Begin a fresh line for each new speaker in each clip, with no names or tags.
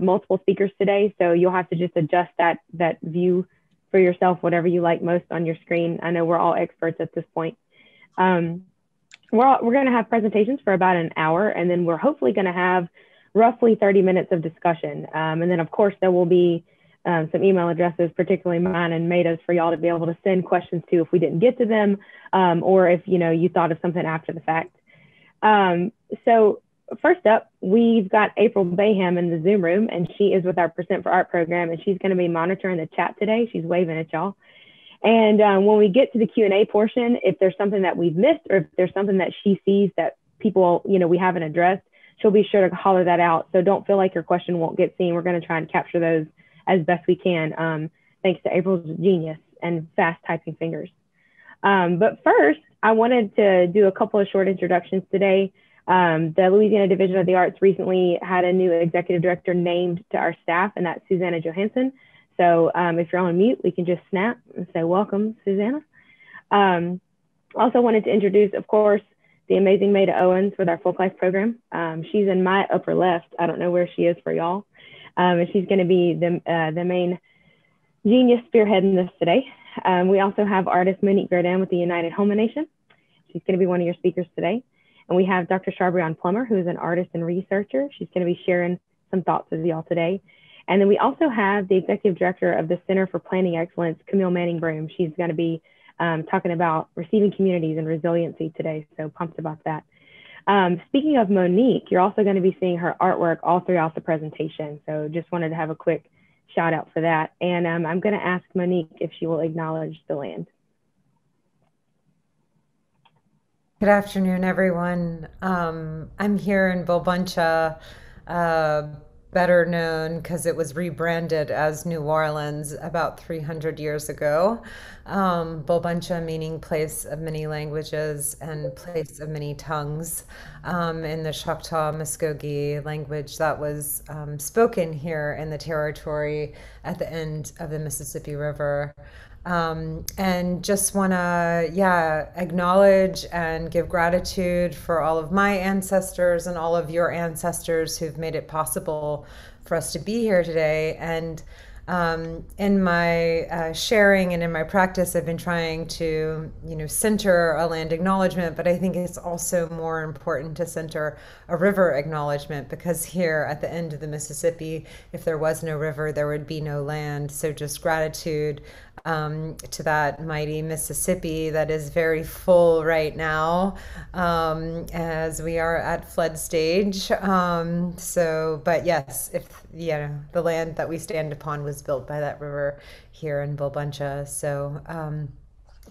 multiple speakers today, so you'll have to just adjust that that view for yourself, whatever you like most on your screen. I know we're all experts at this point. Um, we're all, we're going to have presentations for about an hour, and then we're hopefully going to have roughly 30 minutes of discussion. Um, and then, of course, there will be um, some email addresses, particularly mine and Maida's, for y'all to be able to send questions to if we didn't get to them, um, or if you know you thought of something after the fact. Um, so first up, we've got April Bayham in the Zoom room, and she is with our Percent for Art program, and she's going to be monitoring the chat today. She's waving at y'all. And um, when we get to the Q&A portion, if there's something that we've missed or if there's something that she sees that people, you know, we haven't addressed, she'll be sure to holler that out. So don't feel like your question won't get seen. We're going to try and capture those as best we can, um, thanks to April's genius and fast typing fingers. Um, but first, I wanted to do a couple of short introductions today. Um, the Louisiana Division of the Arts recently had a new executive director named to our staff, and that's Susanna Johansson. So um, if you're on mute, we can just snap and say, welcome, Susanna. Um, also wanted to introduce, of course, the amazing Maida Owens with our Folk Life program. Um, she's in my upper left. I don't know where she is for y'all. Um, and she's gonna be the, uh, the main genius spearheading this today. Um, we also have artist Monique Verdin with the United Houma Nation. She's gonna be one of your speakers today. And we have Dr. Charbrion Plummer, who is an artist and researcher. She's gonna be sharing some thoughts with y'all today. And then we also have the executive director of the Center for Planning Excellence, Camille Manning Broome. She's going to be um, talking about receiving communities and resiliency today. So pumped about that. Um, speaking of Monique, you're also going to be seeing her artwork all throughout the presentation. So just wanted to have a quick shout out for that. And um, I'm going to ask Monique if she will acknowledge the land.
Good afternoon, everyone. Um, I'm here in Bulbancha, uh, better known because it was rebranded as New Orleans about 300 years ago. Um, Bulbancha meaning place of many languages and place of many tongues um, in the Choctaw Muskogee language that was um, spoken here in the territory at the end of the Mississippi River. Um, and just want to, yeah, acknowledge and give gratitude for all of my ancestors and all of your ancestors who've made it possible for us to be here today. And um, in my uh, sharing and in my practice, I've been trying to, you know, center a land acknowledgement, but I think it's also more important to center a river acknowledgement because here at the end of the Mississippi, if there was no river, there would be no land. So just gratitude um, to that mighty Mississippi that is very full right now um, as we are at flood stage. Um, so, but yes, if you know the land that we stand upon was built by that river here in Bulbancha. So, um,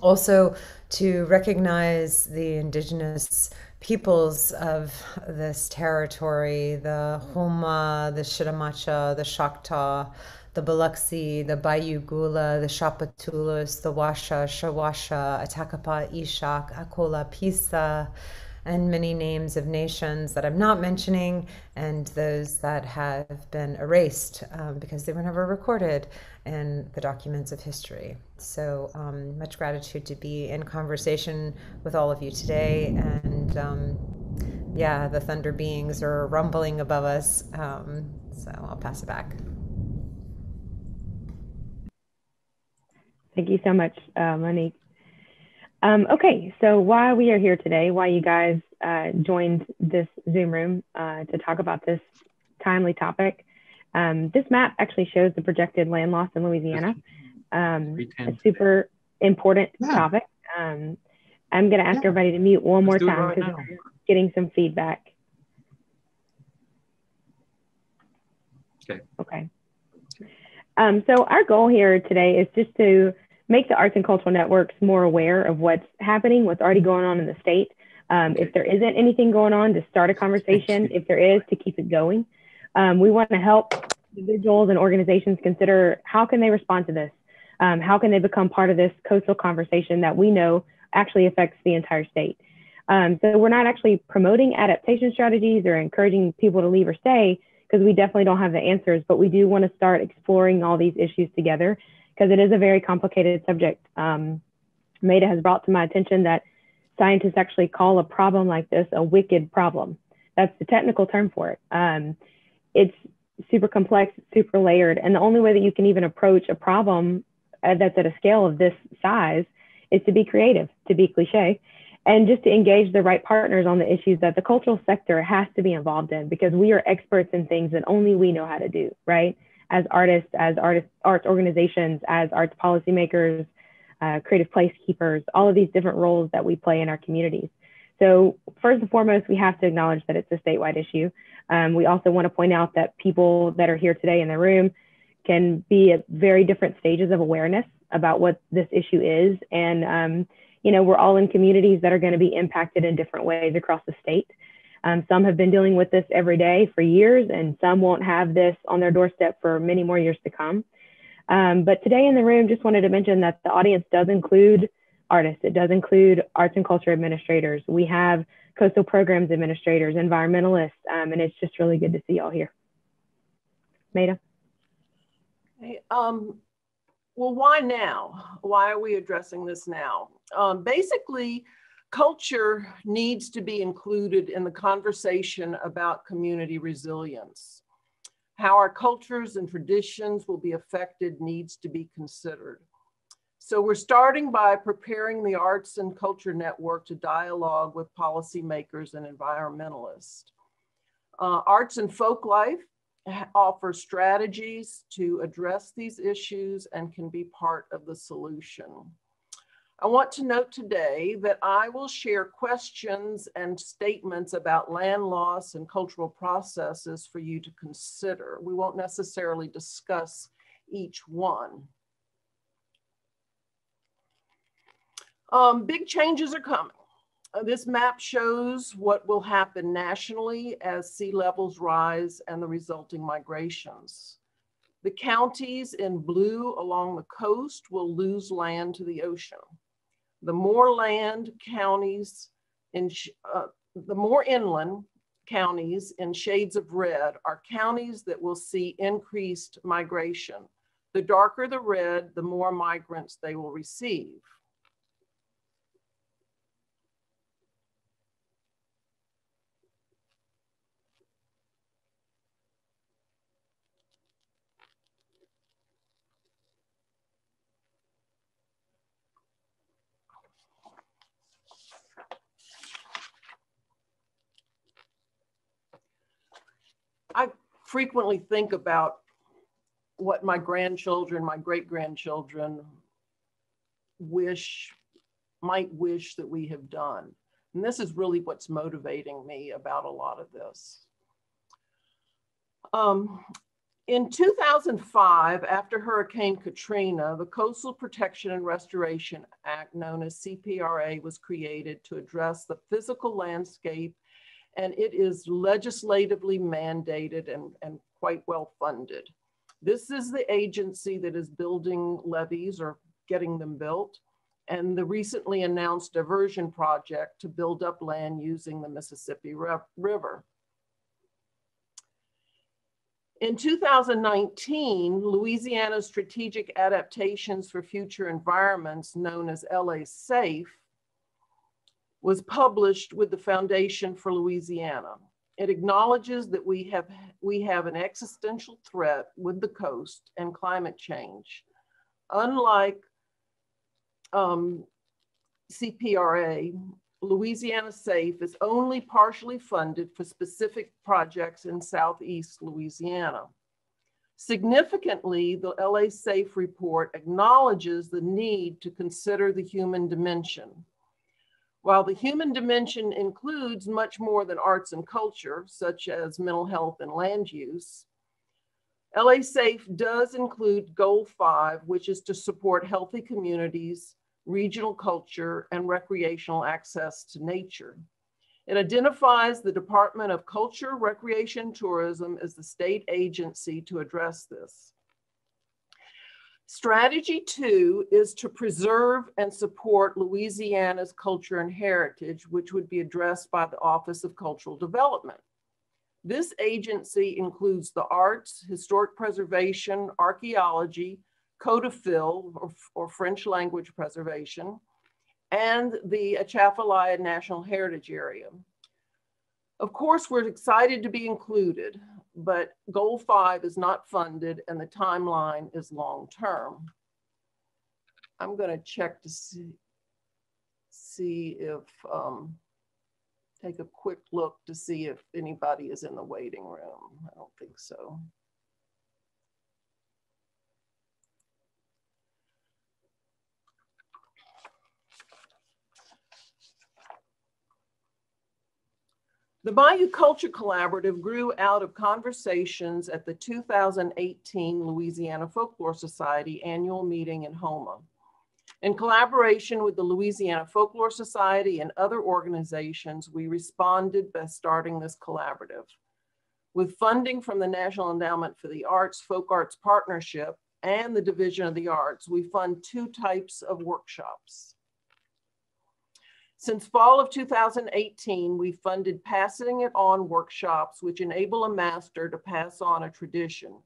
also to recognize the indigenous peoples of this territory the Houma, the Chitimacha, the Choctaw, the Biloxi, the Bayogoula, the Tchoupitoulas, the Washa, Shawasha, Atakapa, Ishak, Akola, Pisa, and many names of nations that I'm not mentioning, and those that have been erased um, because they were never recorded in the documents of history. So, um, much gratitude to be in conversation with all of you today. And um, yeah, the thunder beings are rumbling above us. Um, so, I'll pass it back.
Thank you so much, uh, Monique. Um, okay, so why we are here today, why you guys uh, joined this Zoom room uh, to talk about this timely topic. Um, this map actually shows the projected land loss in Louisiana. Um, a super important yeah. topic. Um, I'm going to ask yeah. everybody to mute one Let's more time because right we're getting some feedback.
Okay.
Okay. Um, so our goal here today is just to make the arts and cultural networks more aware of what's happening, what's already going on in the state. Um, if there isn't anything going on, to start a conversation. If there is, to keep it going. Um, we want to help individuals and organizations consider how can they respond to this? Um, how can they become part of this coastal conversation that we know actually affects the entire state? Um, so we're not actually promoting adaptation strategies or encouraging people to leave or stay because we definitely don't have the answers, but we do want to start exploring all these issues together because it is a very complicated subject. Um, Maida has brought to my attention that scientists actually call a problem like this a wicked problem. That's the technical term for it. Um, it's super complex, super layered. And the only way that you can even approach a problem uh, that's at a scale of this size is to be creative, to be cliche, and just to engage the right partners on the issues that the cultural sector has to be involved in because we are experts in things that only we know how to do, right? As artists, as artists, arts organizations, as arts policymakers, uh, creative placekeepers, all of these different roles that we play in our communities. So first and foremost, we have to acknowledge that it's a statewide issue. Um, we also want to point out that people that are here today in the room can be at very different stages of awareness about what this issue is. And, um, you know, we're all in communities that are going to be impacted in different ways across the state. Um, some have been dealing with this every day for years, and some won't have this on their doorstep for many more years to come. Um, but today in the room, just wanted to mention that the audience does include artists. It does include arts and culture administrators. We have coastal programs administrators, environmentalists, um, and it's just really good to see y'all here. Maida?
Hey, um, well, why now? Why are we addressing this now? Um, basically, culture needs to be included in the conversation about community resilience. How our cultures and traditions will be affected needs to be considered. So we're starting by preparing the Arts and Culture Network to dialogue with policymakers and environmentalists. Uh, Arts and Folk Life offers strategies to address these issues and can be part of the solution. I want to note today that I will share questions and statements about land loss and cultural processes for you to consider. We won't necessarily discuss each one. Um, big changes are coming. Uh, this map shows what will happen nationally as sea levels rise and the resulting migrations. The counties in blue along the coast will lose land to the ocean. The more land counties in, uh, the more inland counties in shades of red are counties that will see increased migration. The darker the red, the more migrants they will receive. I frequently think about what my grandchildren, my great grandchildren wish, might wish that we have done. And this is really what's motivating me about a lot of this. Um, in 2005, after Hurricane Katrina, the Coastal Protection and Restoration Act, known as CPRA, was created to address the physical landscape and it is legislatively mandated and, and quite well funded. This is the agency that is building levees or getting them built and the recently announced diversion project to build up land using the Mississippi River. In 2019, Louisiana's Strategic Adaptations for Future Environments, known as LA SAFE, was published with the Foundation for Louisiana. It acknowledges that we have, we have an existential threat with the coast and climate change. Unlike um, CPRA, Louisiana SAFE is only partially funded for specific projects in Southeast Louisiana. Significantly, the LA SAFE report acknowledges the need to consider the human dimension. While the human dimension includes much more than arts and culture, such as mental health and land use, LA Safe does include Goal 5, which is to support healthy communities, regional culture, and recreational access to nature. It identifies the Department of Culture, Recreation, Tourism as the state agency to address this. Strategy two is to preserve and support Louisiana's culture and heritage, which would be addressed by the Office of Cultural Development. This agency includes the arts, historic preservation, archaeology, CODOFIL, or, or French language preservation, and the Atchafalaya National Heritage Area. Of course, we're excited to be included, but goal five is not funded and the timeline is long-term. I'm gonna check to see, see if, um, take a quick look to see if anybody is in the waiting room. I don't think so. The Bayou Culture Collaborative grew out of conversations at the 2018 Louisiana Folklore Society annual meeting in Houma. In collaboration with the Louisiana Folklore Society and other organizations, we responded by starting this collaborative. With funding from the National Endowment for the Arts Folk Arts Partnership and the Division of the Arts, we fund two types of workshops. Since fall of 2018, we funded Passing It On workshops, which enable a master to pass on a tradition.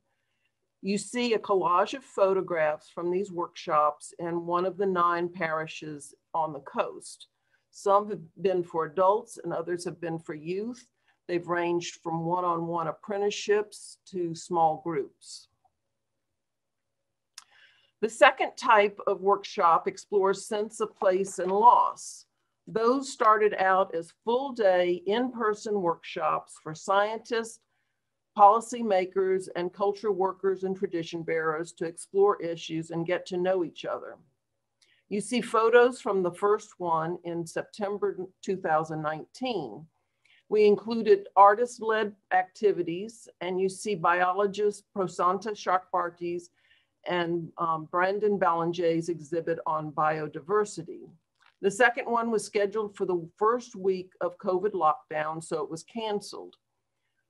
You see a collage of photographs from these workshops in one of the nine parishes on the coast. Some have been for adults and others have been for youth. They've ranged from one-on-one -on -one apprenticeships to small groups. The second type of workshop explores sense of place and loss. Those started out as full day in-person workshops for scientists, policymakers, and culture workers and tradition bearers to explore issues and get to know each other. You see photos from the first one in September 2019. We included artist-led activities, and you see biologist Prasanta Chakrabarty's and um, Brandon Ballengée's exhibit on biodiversity. The second one was scheduled for the first week of COVID lockdown, so it was canceled.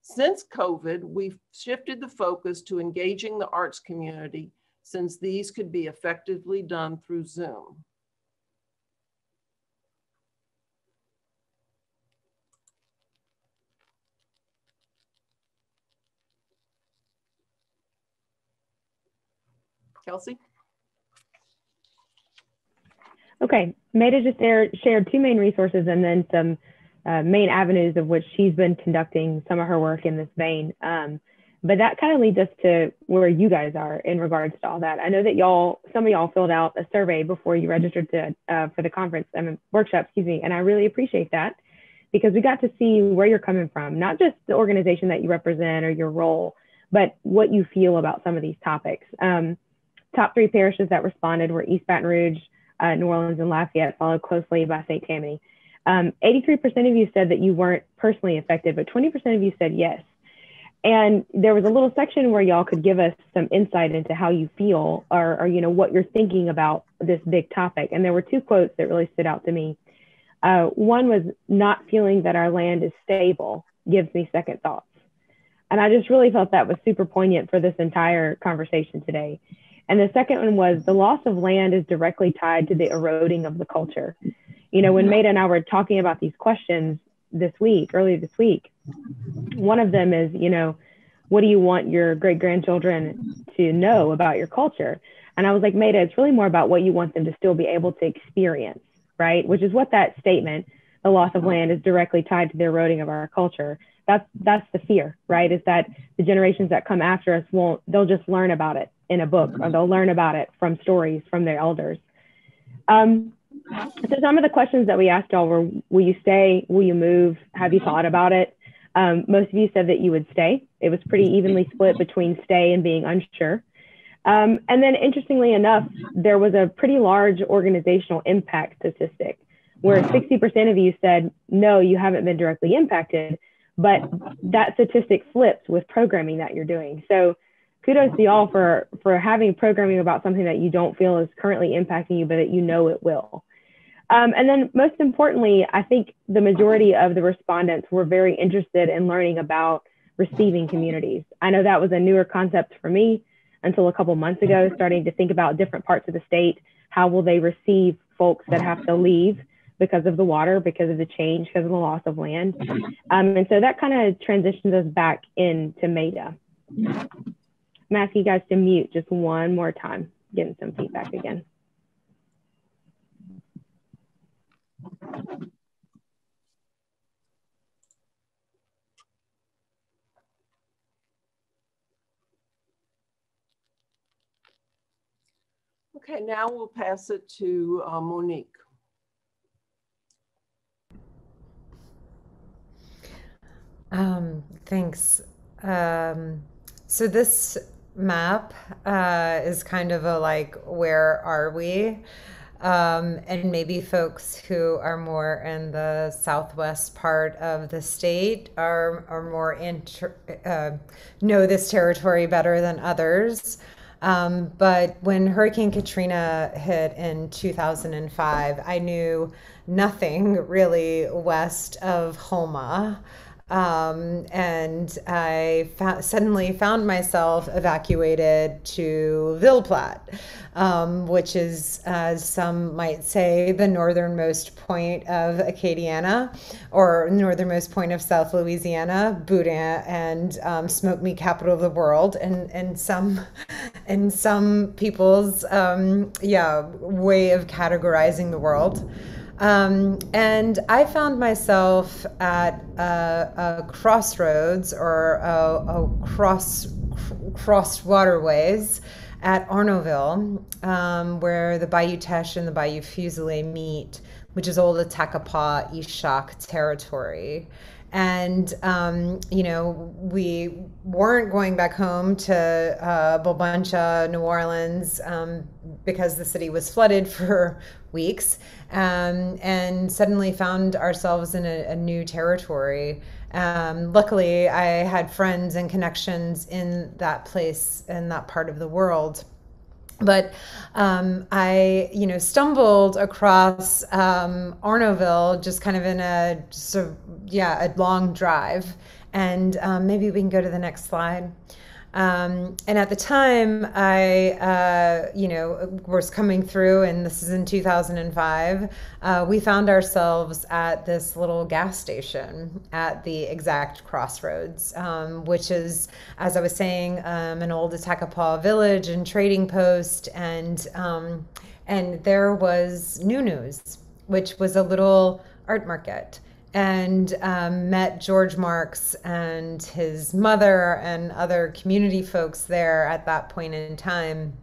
Since COVID, we've shifted the focus to engaging the arts community since these could be effectively done through Zoom. Kelsea?
Okay, Maida just shared two main resources and then some uh, main avenues of which she's been conducting some of her work in this vein. Um, but that kind of leads us to where you guys are in regards to all that. I know that y'all, some of y'all filled out a survey before you registered to, uh, for the conference, I mean, workshop, excuse me, and I really appreciate that because we got to see where you're coming from, not just the organization that you represent or your role, but what you feel about some of these topics. Um, top three parishes that responded were East Baton Rouge, uh, New Orleans and Lafayette, followed closely by St. Tammany. Um, 83% of you said that you weren't personally affected, but 20% of you said yes. And there was a little section where y'all could give us some insight into how you feel or, or, you know, what you're thinking about this big topic. And there were two quotes that really stood out to me. Uh, one was not feeling that our land is stable gives me second thoughts. And I just really felt that was super poignant for this entire conversation today. And the second one was the loss of land is directly tied to the eroding of the culture. You know, when Maida and I were talking about these questions this week, earlier this week, one of them is, you know, what do you want your great grandchildren to know about your culture? And I was like, Maida, it's really more about what you want them to still be able to experience, right? Which is what that statement, the loss of land is directly tied to the eroding of our culture. That's that's the fear, right? Is that the generations that come after us won't, they'll just learn about it in a book or they'll learn about it from stories from their elders. Um, so some of the questions that we asked y'all were, will you stay? Will you move? Have you thought about it? Um, most of you said that you would stay. It was pretty evenly split between stay and being unsure. Um, and then interestingly enough, there was a pretty large organizational impact statistic where 60% of you said, no, you haven't been directly impacted, but that statistic flips with programming that you're doing. So kudos to y'all for for having programming about something that you don't feel is currently impacting you, but that you know it will. Um, and then most importantly, I think the majority of the respondents were very interested in learning about receiving communities. I know that was a newer concept for me until a couple months ago, starting to think about different parts of the state. How will they receive folks that have to leave because of the water, because of the change, because of the loss of land? Um, and so that kind of transitions us back into Maida. I'm you guys to mute just one more time, getting some feedback again.
Okay, now we'll pass it to uh, Monique.
Um, thanks. Um, so this map uh, is kind of a like, where are we? Um, and maybe folks who are more in the southwest part of the state are, are more inter, uh, know this territory better than others. Um, but when Hurricane Katrina hit in 2005, I knew nothing really west of Houma. Um, and I fa- suddenly found myself evacuated to Ville Platte, um, which is, as some might say, the northernmost point of Acadiana or northernmost point of South Louisiana, Boudin, and um, smoke meat capital of the world. And, and some, in some people's, um, yeah, way of categorizing the world. Um, and I found myself at a, a crossroads or a, a, cross cross waterways at Arnaudville, um, where the Bayou Teche and the Bayou Fusilier meet, which is old Attakapas Ishak territory. And, um, you know, we weren't going back home to uh, Bulbancha, New Orleans, um, because the city was flooded for weeks um, and suddenly found ourselves in a, a new territory. Um, luckily, I had friends and connections in that place, in that part of the world. But um, I, you know, stumbled across um, Arnaudville just kind of in a, yeah, a long drive. And um, maybe we can go to the next slide. Um, and at the time, I, uh, you know, was coming through, and this is in 2005. Uh, we found ourselves at this little gas station at the exact crossroads, um, which is, as I was saying, um, an old Attakapas village and trading post, and um, and there was Nunu's, which was a little art market and um, met George Marks and his mother and other community folks there at that point in time.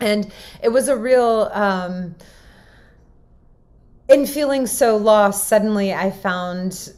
And it was a real, um, in feeling so lost, suddenly I found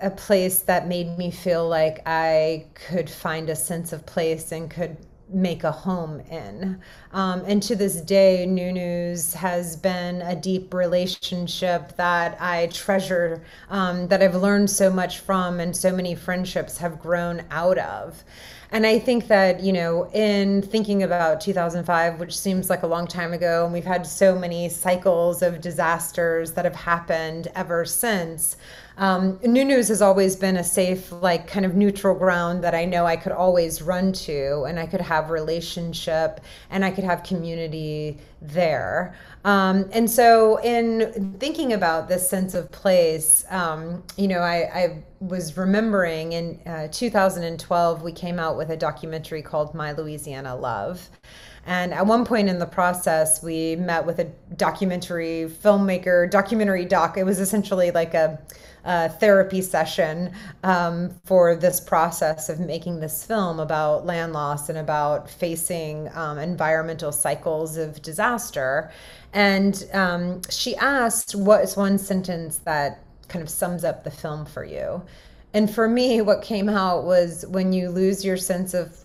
a place that made me feel like I could find a sense of place and could make a home in. Um, and to this day, Nunu's has been a deep relationship that I treasure, um, that I've learned so much from, and so many friendships have grown out of. And I think that, you know, in thinking about 2005, which seems like a long time ago, and we've had so many cycles of disasters that have happened ever since. Um, news has always been a safe, like kind of neutral ground that I know I could always run to and I could have relationship and I could have community there. Um, and so, in thinking about this sense of place, um, you know, I, I, was remembering in uh, 2012, we came out with a documentary called My Louisiana Love. And at one point in the process, we met with a documentary filmmaker, documentary doc. It was essentially like a uh, therapy session um, for this process of making this film about land loss and about facing um, environmental cycles of disaster. And um, she asked, What is one sentence that kind of sums up the film for you? And for me, what came out was when you lose your sense of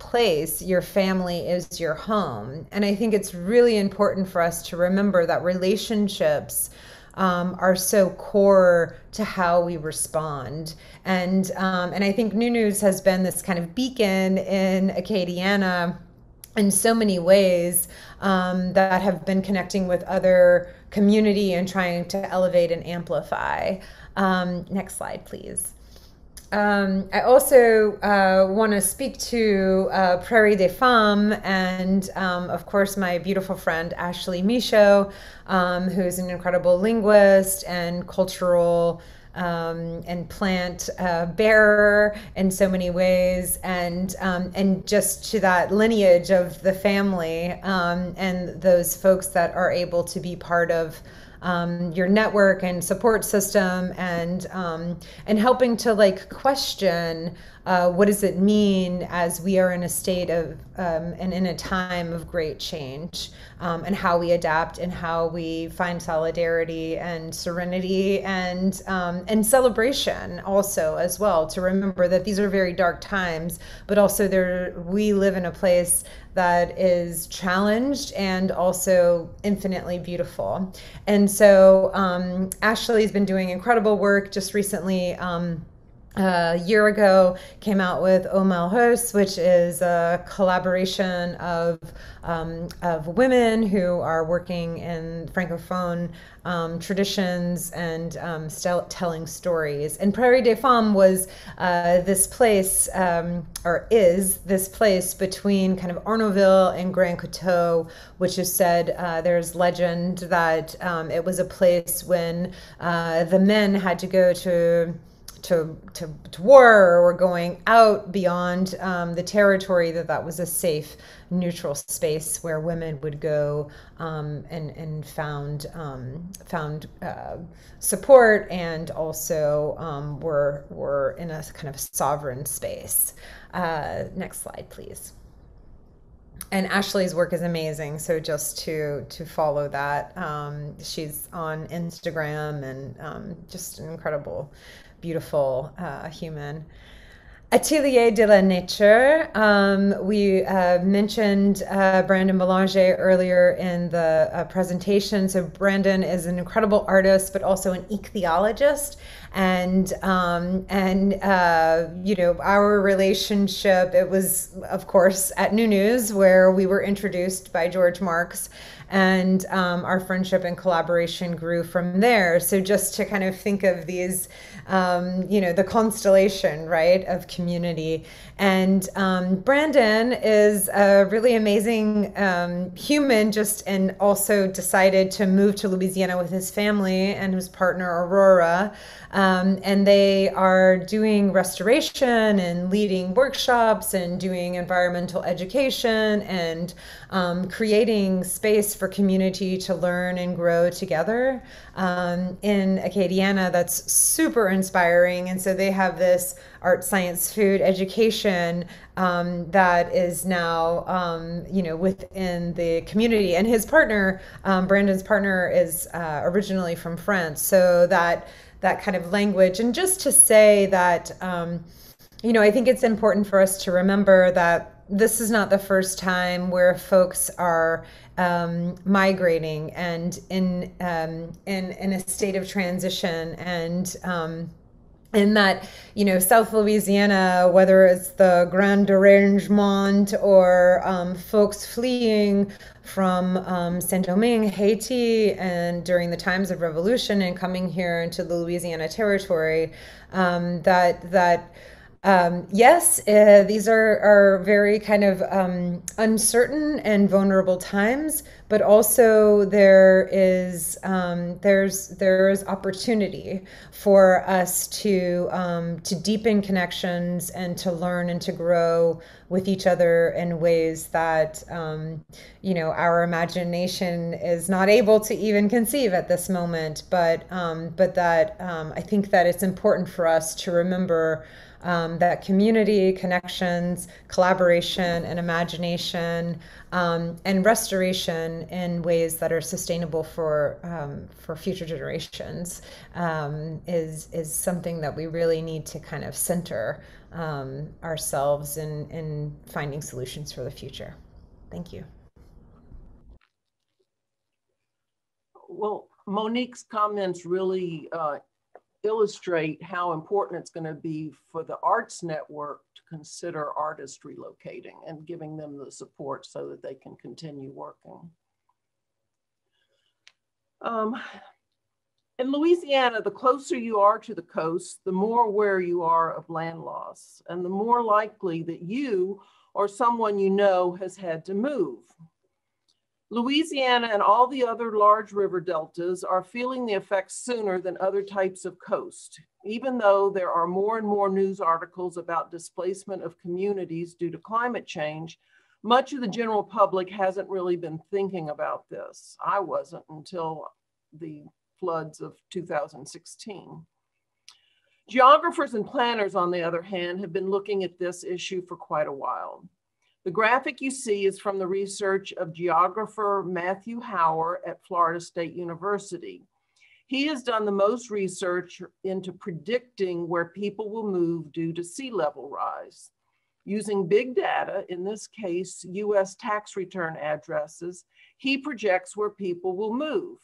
place, your family is your home. And I think it's really important for us to remember that relationships um, are so core to how we respond. And um, and I think Nunu's has been this kind of beacon in Acadiana in so many ways um, that have been connecting with other community and trying to elevate and amplify. Um, next slide, please. Um, I also uh, want to speak to uh, Prairie des Femmes and, um, of course, my beautiful friend Ashley Michaud, um, who's an incredible linguist and cultural um, and plant uh, bearer in so many ways, and um, and just to that lineage of the family um, and those folks that are able to be part of um, your network and support system and um, and helping to like question uh, what does it mean as we are in a state of um, and in a time of great change, um, and how we adapt and how we find solidarity and serenity and um, and celebration also as well. To remember that these are very dark times, but also there we live in a place that is challenged and also infinitely beautiful. And so um, Ashley's been doing incredible work just recently. A year ago came out with Omelhus, which is a collaboration of um, of women who are working in francophone um, traditions and um, telling stories. And Prairie des Femmes was uh, this place, um, or is this place between kind of Arnaudville and Grand Coteau, which is said uh, there's legend that um, it was a place when uh, the men had to go to to, to, to war or going out beyond um, the territory that that was a safe neutral space where women would go um, and, and found um, found uh, support and also um, were were in a kind of sovereign space. Uh, next slide, please. And Ashley's work is amazing. So just to to follow that, um, she's on Instagram and um, just an incredible beautiful uh, human. Atelier de la Nature. Um, we uh, mentioned uh, Brandon Ballengée earlier in the uh, presentation. So, Brandon is an incredible artist, but also an ichthyologist. And, um, and uh, you know, our relationship, it was, of course, at Nunu's, where we were introduced by George Marks and um, our friendship and collaboration grew from there. So just to kind of think of these, um, you know, the constellation, right, of community. And um, Brandon is a really amazing um, human, just and also decided to move to Louisiana with his family and his partner Aurora. Um, and they are doing restoration and leading workshops and doing environmental education and um, creating space for community to learn and grow together um, in Acadiana. That's super inspiring. And so they have this art, science, food, education um, that is now, um, you know, within the community. And his partner, um, Brandon's partner, is uh, originally from France. So that that kind of language. And just to say that, um, you know, I think it's important for us to remember that this is not the first time where folks are um, migrating and in, um, in in a state of transition and um, in that you know south louisiana whether it's the grand derangement or um, folks fleeing from um, Saint Domingue, Haiti, and during the times of revolution and coming here into the Louisiana territory, um, that that um, yes, uh, these are, are very kind of um, uncertain and vulnerable times, but also there is um, there's there's opportunity for us to um, to deepen connections and to learn and to grow with each other in ways that um, you know our imagination is not able to even conceive at this moment. But um, but that I think that it's important for us to remember um, that community, connections, collaboration, and imagination, um, and restoration in ways that are sustainable for um, for future generations um, is is something that we really need to kind of center um, ourselves in in finding solutions for the future. Thank you.
Well, Monique's comments really uh, illustrate how important it's going to be for the arts network to consider artists relocating and giving them the support so that they can continue working. Um, in Louisiana, the closer you are to the coast, the more aware you are of land loss and the more likely that you or someone you know has had to move. Louisiana and all the other large river deltas are feeling the effects sooner than other types of coast, even though there are more and more news articles about displacement of communities due to climate change. Much of the general public hasn't really been thinking about this. I wasn't until the floods of 2016. Geographers and planners, on the other hand, have been looking at this issue for quite a while. The graphic you see is from the research of geographer Matthew Hauer at Florida State University. He has done the most research into predicting where people will move due to sea level rise. Using big data, in this case, US tax return addresses, he projects where people will move.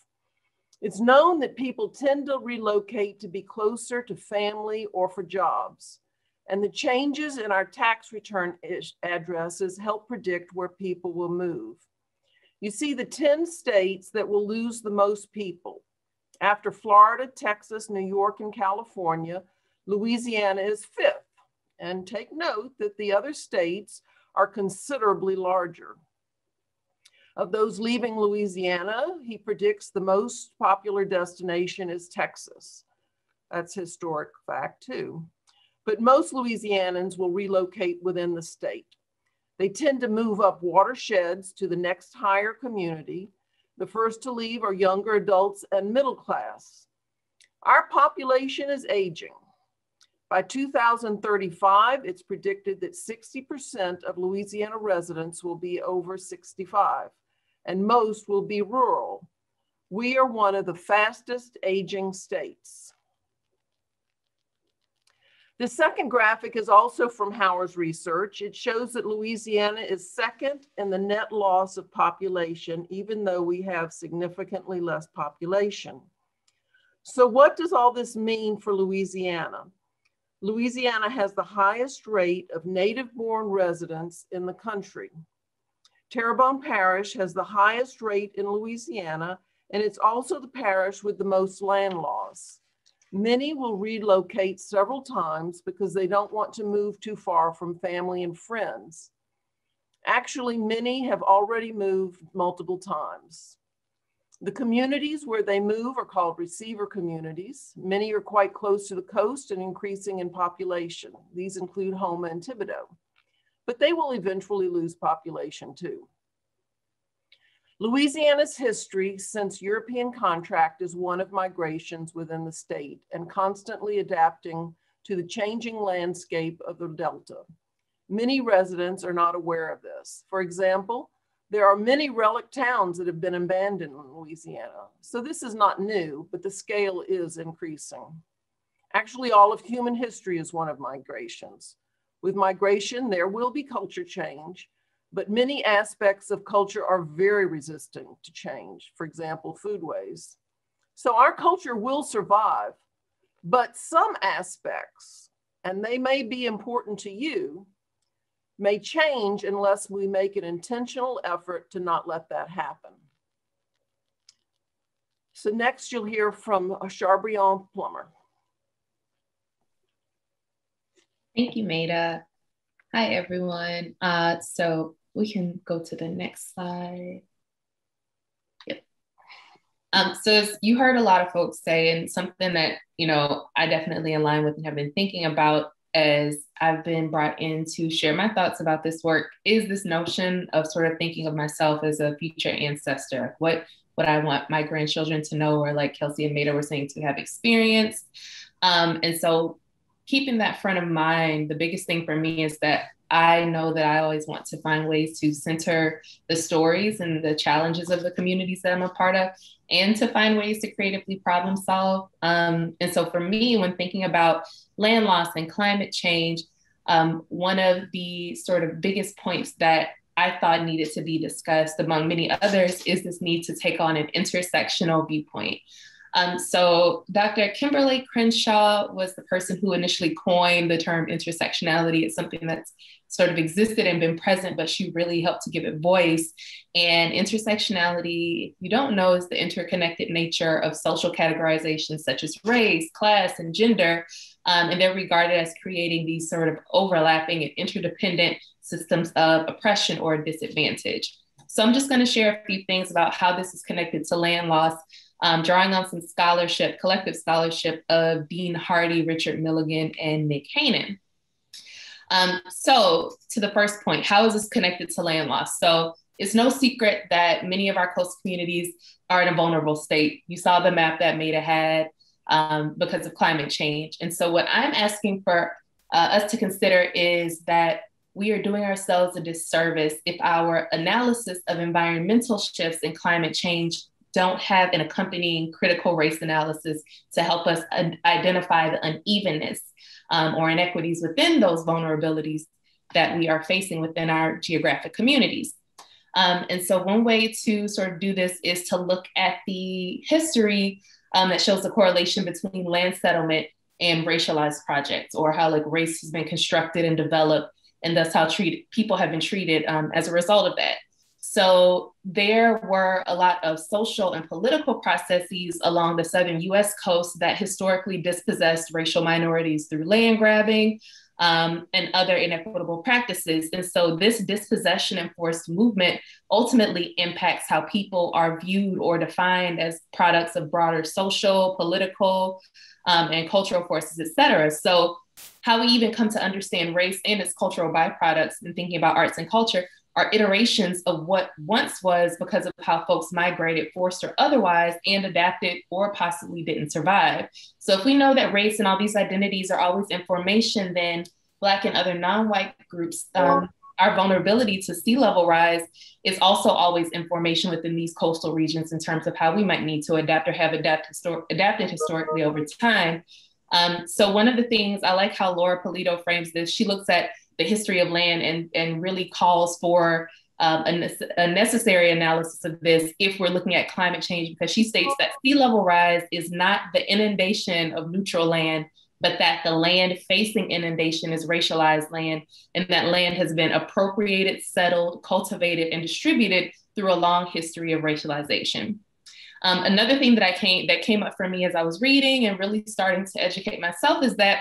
It's known that people tend to relocate to be closer to family or for jobs. And the changes in our tax return addresses help predict where people will move. You see the 10 states that will lose the most people. After Florida, Texas, New York, and California, Louisiana is fifth. And take note that the other states are considerably larger. Of those leaving Louisiana, he predicts the most popular destination is Texas. That's historic fact too. But most Louisianans will relocate within the state. They tend to move up watersheds to the next higher community. The first to leave are younger adults and middle class. Our population is aging. By 2035, it's predicted that 60% of Louisiana residents will be over 65 and most will be rural. We are one of the fastest aging states. The second graphic is also from Hauer's research. It shows that Louisiana is second in the net loss of population, even though we have significantly less population. So what does all this mean for Louisiana? Louisiana has the highest rate of native born residents in the country. Terrebonne Parish has the highest rate in Louisiana, and it's also the parish with the most land loss. Many will relocate several times because they don't want to move too far from family and friends. Actually, many have already moved multiple times. The communities where they move are called receiver communities. Many are quite close to the coast and increasing in population. These include Houma and Thibodaux, but they will eventually lose population too. Louisiana's history since European contract is one of migrations within the state and constantly adapting to the changing landscape of the Delta. Many residents are not aware of this. For example, there are many relic towns that have been abandoned in Louisiana. So this is not new, but the scale is increasing. Actually, all of human history is one of migrations. With migration, there will be culture change, but many aspects of culture are very resistant to change. For example, foodways. So our culture will survive, but some aspects, and they may be important to you, may change unless we make an intentional effort to not let that happen. So next you'll hear from Charbrion Plummer.
Thank you, Maida. Hi, everyone. Uh, so we can go to the next slide. Yep. Um, so as you heard a lot of folks say, and something that, you know, I definitely align with and have been thinking about as I've been brought in to share my thoughts about this work is this notion of sort of thinking of myself as a future ancestor. What what I want my grandchildren to know, or like Kelsea and Maida were saying, to have experienced. Um, and so keeping that front of mind, the biggest thing for me is that I know that I always want to find ways to center the stories and the challenges of the communities that I'm a part of and to find ways to creatively problem solve. Um, and so for me, when thinking about land loss and climate change, um, one of the sort of biggest points that I thought needed to be discussed among many others is this need to take on an intersectional viewpoint. Um, so Dr. Kimberlé Crenshaw was the person who initially coined the term intersectionality. It's something that's sort of existed and been present, but she really helped to give it voice. And intersectionality, you don't know, is the interconnected nature of social categorizations such as race, class, and gender. Um, and they're regarded as creating these sort of overlapping and interdependent systems of oppression or disadvantage. So I'm just going to share a few things about how this is connected to land loss um, drawing on some scholarship, collective scholarship of Dean Hardy, Richard Milligan, and Nick Heynen. Um, so to the first point, how is this connected to land loss? So it's no secret that many of our coastal communities are in a vulnerable state. You saw the map that Maida had. um, because of climate change. And so, what I'm asking for uh, us to consider is that we are doing ourselves a disservice if our analysis of environmental shifts and climate change don't have an accompanying critical race analysis to help us identify the unevenness um, or inequities within those vulnerabilities that we are facing within our geographic communities. Um, and so, one way to sort of do this is to look at the history um, that shows the correlation between land settlement and racialized projects, or how like race has been constructed and developed, and thus how treated people have been treated um, as a result of that. So there were a lot of social and political processes along the southern US coast that historically dispossessed racial minorities through land grabbing um, and other inequitable practices. And so this dispossession and forced movement ultimately impacts how people are viewed or defined as products of broader social, political, um, and cultural forces, et cetera. So how we even come to understand race and its cultural byproducts and thinking about arts and culture are iterations of what once was because of how folks migrated, forced or otherwise, and adapted or possibly didn't survive. So if we know that race and all these identities are always information, then Black and other non-white groups, um, our vulnerability to sea level rise is also always information within these coastal regions in terms of how we might need to adapt or have adapt histor- adapted historically over time. Um, so one of the things I like how Laura Pulido frames this, she looks at the history of land and, and really calls for um, a, a, necessary analysis of this if we're looking at climate change, because she states that sea level rise is not the inundation of neutral land, but that the land facing inundation is racialized land, and that land has been appropriated, settled, cultivated, and distributed through a long history of racialization. Um, another thing that I came that came up for me as I was reading and really starting to educate myself is that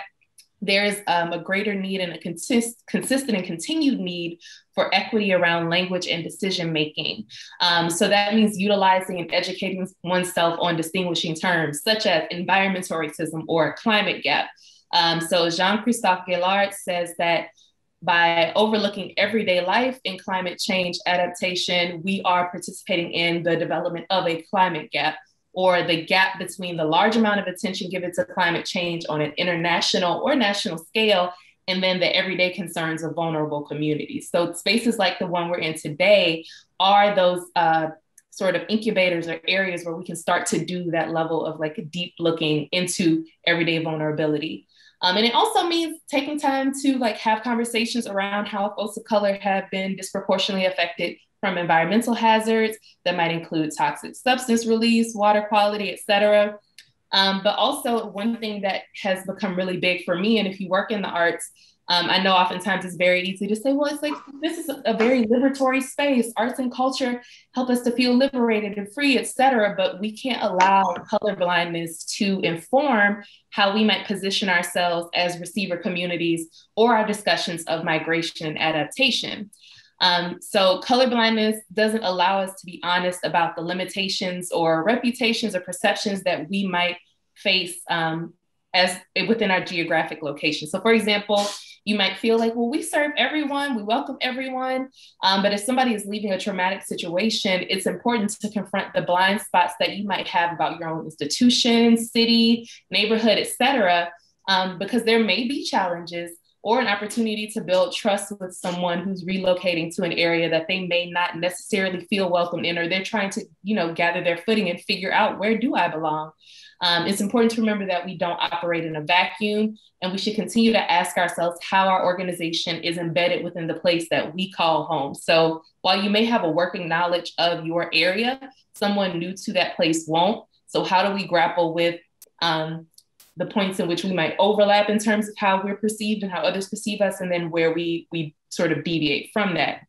there's um, a greater need and a consist- consistent and continued need for equity around language and decision making. Um, so that means utilizing and educating oneself on distinguishing terms such as environmental racism or climate gap. Um, so Jean Christophe Gaillard says that by overlooking everyday life in climate change adaptation, we are participating in the development of a climate gap or the gap between the large amount of attention given to climate change on an international or national scale and then the everyday concerns of vulnerable communities. So spaces like the one we're in today are those uh, sort of incubators or areas where we can start to do that level of like deep looking into everyday vulnerability. Um, and it also means taking time to like have conversations around how folks of color have been disproportionately affected from environmental hazards that might include toxic substance release, water quality, et cetera. Um, but also one thing that has become really big for me, and if you work in the arts, um, I know oftentimes it's very easy to say, well, it's like this is a very liberatory space. Arts and culture help us to feel liberated and free, et cetera. But we can't allow colorblindness to inform how we might position ourselves as receiver communities or our discussions of migration and adaptation. Um, so colorblindness doesn't allow us to be honest about the limitations or reputations or perceptions that we might face um, as within our geographic location. So for example, you might feel like, well, we serve everyone, we welcome everyone. Um, but if somebody is leaving a traumatic situation, it's important to confront the blind spots that you might have about your own institution, city, neighborhood, et cetera, um, because there may be challenges or an opportunity to build trust with someone who's relocating to an area that they may not necessarily feel welcome in or they're trying to you know gather their footing and figure out where do i belong. Um, it's important to remember that we don't operate in a vacuum and we should continue to ask ourselves how our organization is embedded within the place that we call home. So while you may have a working knowledge of your area someone new to that place won't. So how do we grapple with um, the points in which we might overlap in terms of how we're perceived and how others perceive us, and then where we we sort of deviate from that.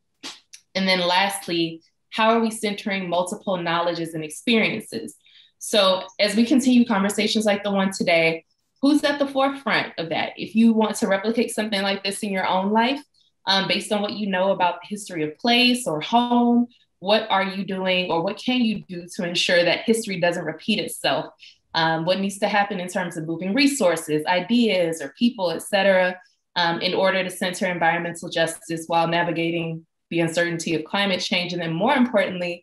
And then lastly, how are we centering multiple knowledges and experiences? So as we continue conversations like the one today, who's at the forefront of that? If you want to replicate something like this in your own life, um, based on what you know about the history of place or home, what are you doing or what can you do to ensure that history doesn't repeat itself um, what needs to happen in terms of moving resources, ideas, or people, et cetera, um, in order to center environmental justice while navigating the uncertainty of climate change. And then more importantly,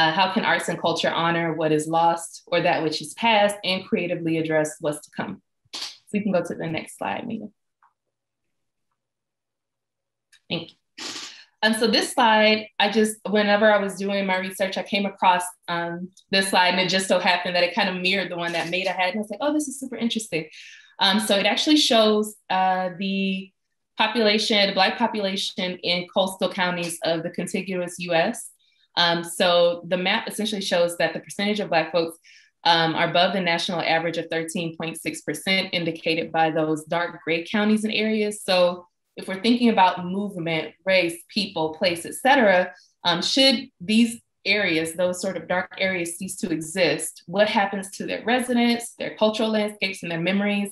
Uh, how can arts and culture honor what is lost or that which is past and creatively address what's to come? So we can go to the next slide, Maida. Thank you. And so this slide, I just, whenever I was doing my research, I came across um, this slide and it just so happened that it kind of mirrored the one that Maida had. And I was like, oh, this is super interesting. Um, so it actually shows uh, the population, the Black population in coastal counties of the contiguous US. Um, so the map essentially shows that the percentage of Black folks um, are above the national average of 13.6%, indicated by those dark gray counties and areas. So if we're thinking about movement, race, people, place, et cetera, um, should these areas, those sort of dark areas cease to exist, what happens to their residents, their cultural landscapes, and their memories?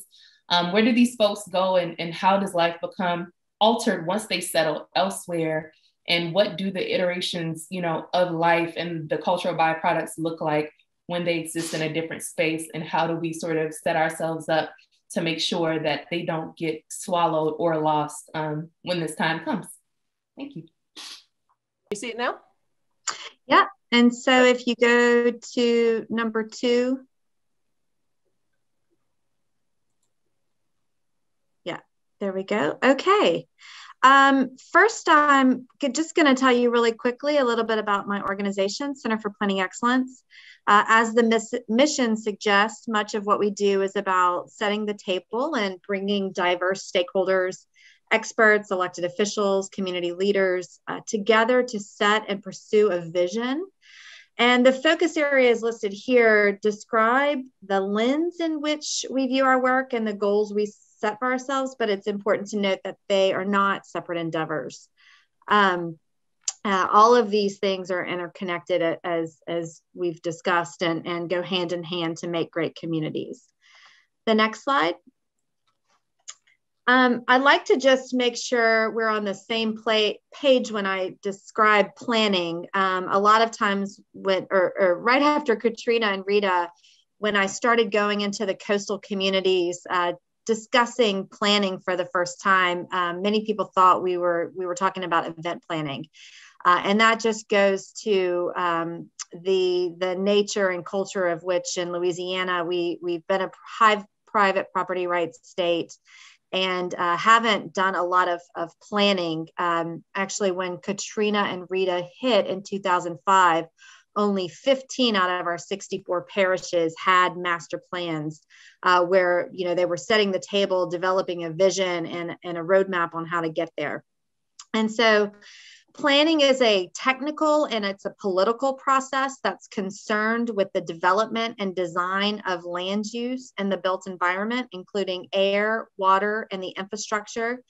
Um, where do these folks go and, and how does life become altered once they settle elsewhere? And what do the iterations, you know, of life and the cultural byproducts look like when they exist in a different space? And how do we sort of set ourselves up to make sure that they don't get swallowed or lost um, when this time comes. Thank you.
You see it now?
Yeah. And so if you go to number two, yeah, there we go. Okay. Um, first, I'm just going to tell you really quickly a little bit about my organization, Center for Planning Excellence. Uh, as the miss- mission suggests, much of what we do is about setting the table and bringing diverse stakeholders, experts, elected officials, community leaders uh, together to set and pursue a vision. And the focus areas listed here describe the lens in which we view our work and the goals we set for ourselves, but it's important to note that they are not separate endeavors. Um, uh, all of these things are interconnected as, as we've discussed and, and go hand in hand to make great communities. The next slide. Um, I'd like to just make sure we're on the same play, page when I describe planning. Um, a lot of times when, or, or, right after Katrina and Rita, when I started going into the coastal communities, uh, discussing planning for the first time, um, many people thought we were we were talking about event planning, uh, and that just goes to um, the the nature and culture of which in Louisiana we we've been a high private property rights state and uh, haven't done a lot of, of planning. Um, actually, when Katrina and Rita hit in 2005, only 15 out of our 64 parishes had master plans uh, where you know they were setting the table developing a vision and, and a roadmap on how to get there. And so planning is a technical and it's a political process that's concerned with the development and design of land use and the built environment including air water and the infrastructure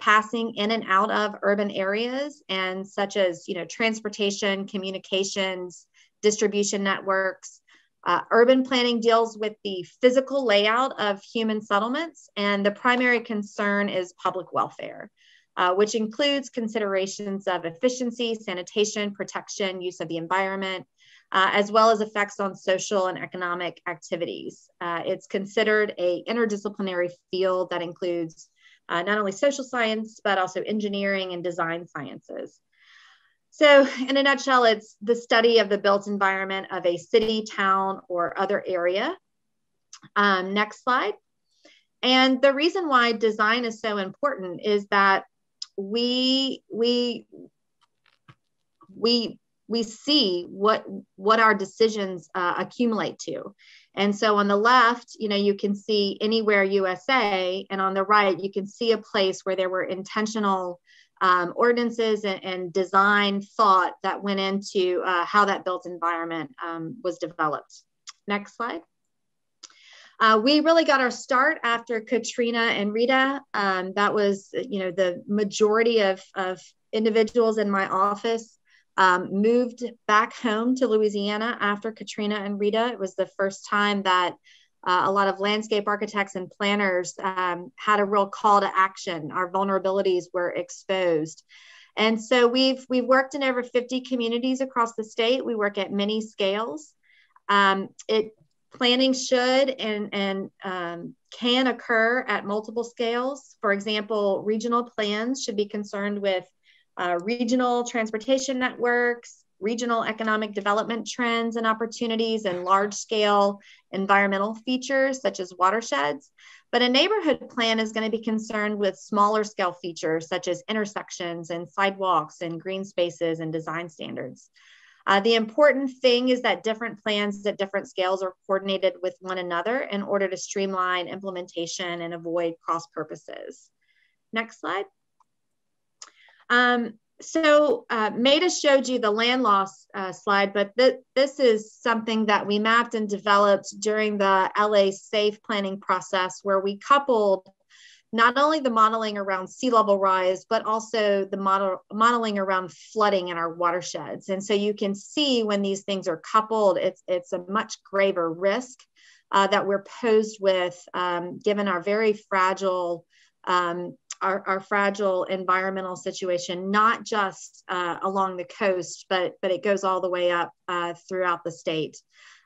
passing in and out of urban areas and such as you know transportation communications distribution networks. Uh, urban planning deals with the physical layout of human settlements and the primary concern is public welfare uh, which includes considerations of efficiency sanitation protection use of the environment uh, as well as effects on social and economic activities. Uh, it's considered a interdisciplinary field that includes uh, not only social science, but also engineering and design sciences. So, in a nutshell, it's the study of the built environment of a city, town, or other area. Um, next slide. And the reason why design is so important is that we we we we see what what our decisions uh, accumulate to and so on the left, you know, you can see Anywhere USA, and on the right, you can see a place where there were intentional um, ordinances and, and, design thought that went into uh, how that built environment um, was developed. Next slide. Uh, we really got our start after Katrina and Rita. Um, that was, you know, the majority of, of individuals in my office um, moved back home to Louisiana after Katrina and Rita. It was the first time that uh, a lot of landscape architects and planners um, had a real call to action. Our vulnerabilities were exposed. And so we've we've worked in over 50 communities across the state. We work at many scales. Um, it planning should and and um, can occur at multiple scales. For example, regional plans should be concerned with uh, regional transportation networks, regional economic development trends and opportunities and large scale environmental features such as watersheds. But a neighborhood plan is going to be concerned with smaller scale features such as intersections and sidewalks and green spaces and design standards. Uh, the important thing is that different plans at different scales are coordinated with one another in order to streamline implementation and avoid cross purposes. Next slide. Um, so uh, Maida showed you the land loss uh, slide, but th this is something that we mapped and developed during the LA SAFE planning process where we coupled not only the modeling around sea level rise, but also the model, modeling around flooding in our watersheds. And so you can see when these things are coupled, it's, it's a much graver risk uh, that we're posed with um, given our very fragile um, our, our, fragile environmental situation, not just uh, along the coast, but, but it goes all the way up uh, throughout the state.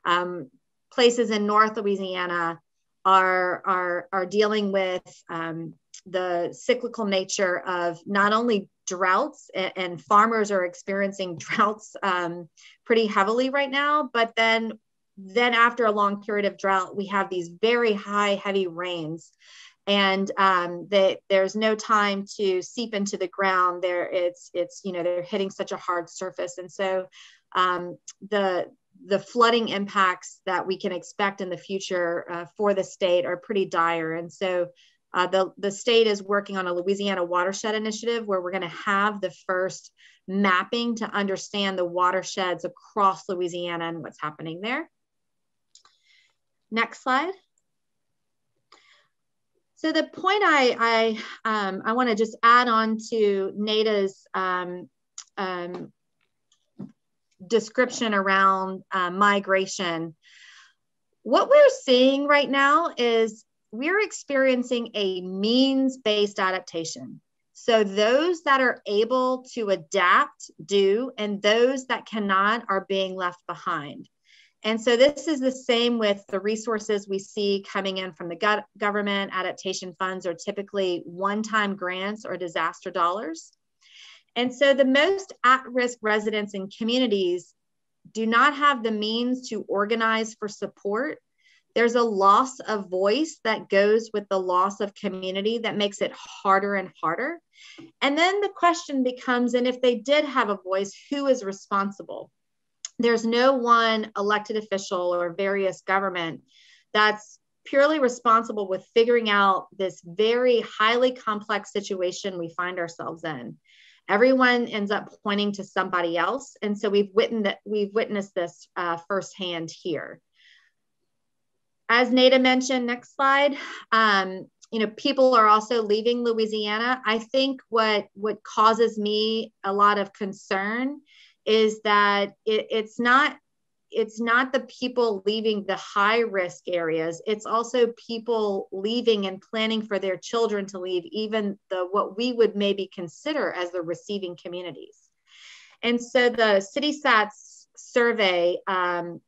Um, places in North Louisiana are, are, are dealing with um, the cyclical nature of not only droughts and, farmers are experiencing droughts um, pretty heavily right now, but then then after a long period of drought, we have these very high, heavy rains and um, that there's no time to seep into the ground there it's it's you know they're hitting such a hard surface and so um, the the flooding impacts that we can expect in the future uh, for the state are pretty dire. And so uh, the, the state is working on a Louisiana watershed initiative where we're going to have the first mapping to understand the watersheds across Louisiana and what's happening there. Next slide. So the point I, I, um, I want to just add on to Nada's um, um, description around uh, migration, what we're seeing right now is we're experiencing a means based adaptation. So, those that are able to adapt do, and those that cannot are being left behind. And so, this is the same with the resources we see coming in from the government. Adaptation funds are typically one time grants or disaster dollars. And so the most at risk residents and communities do not have the means to organize for support. There's a loss of voice that goes with the loss of community that makes it harder and harder. And then the question becomes and if they did have a voice, who is responsible? There's no one elected official or various government that's purely responsible with figuring out this very highly complex situation we find ourselves in everyone ends up pointing to somebody else. And so we've witnessed, we've witnessed this uh, firsthand here. As Nada mentioned, next slide, um, you know, people are also leaving Louisiana. I think what, what causes me a lot of concern is that it, it's not it's not the people leaving the high risk areas. It's also people leaving and planning for their children to leave even the what we would maybe consider as the receiving communities. And so the city CityStats survey um,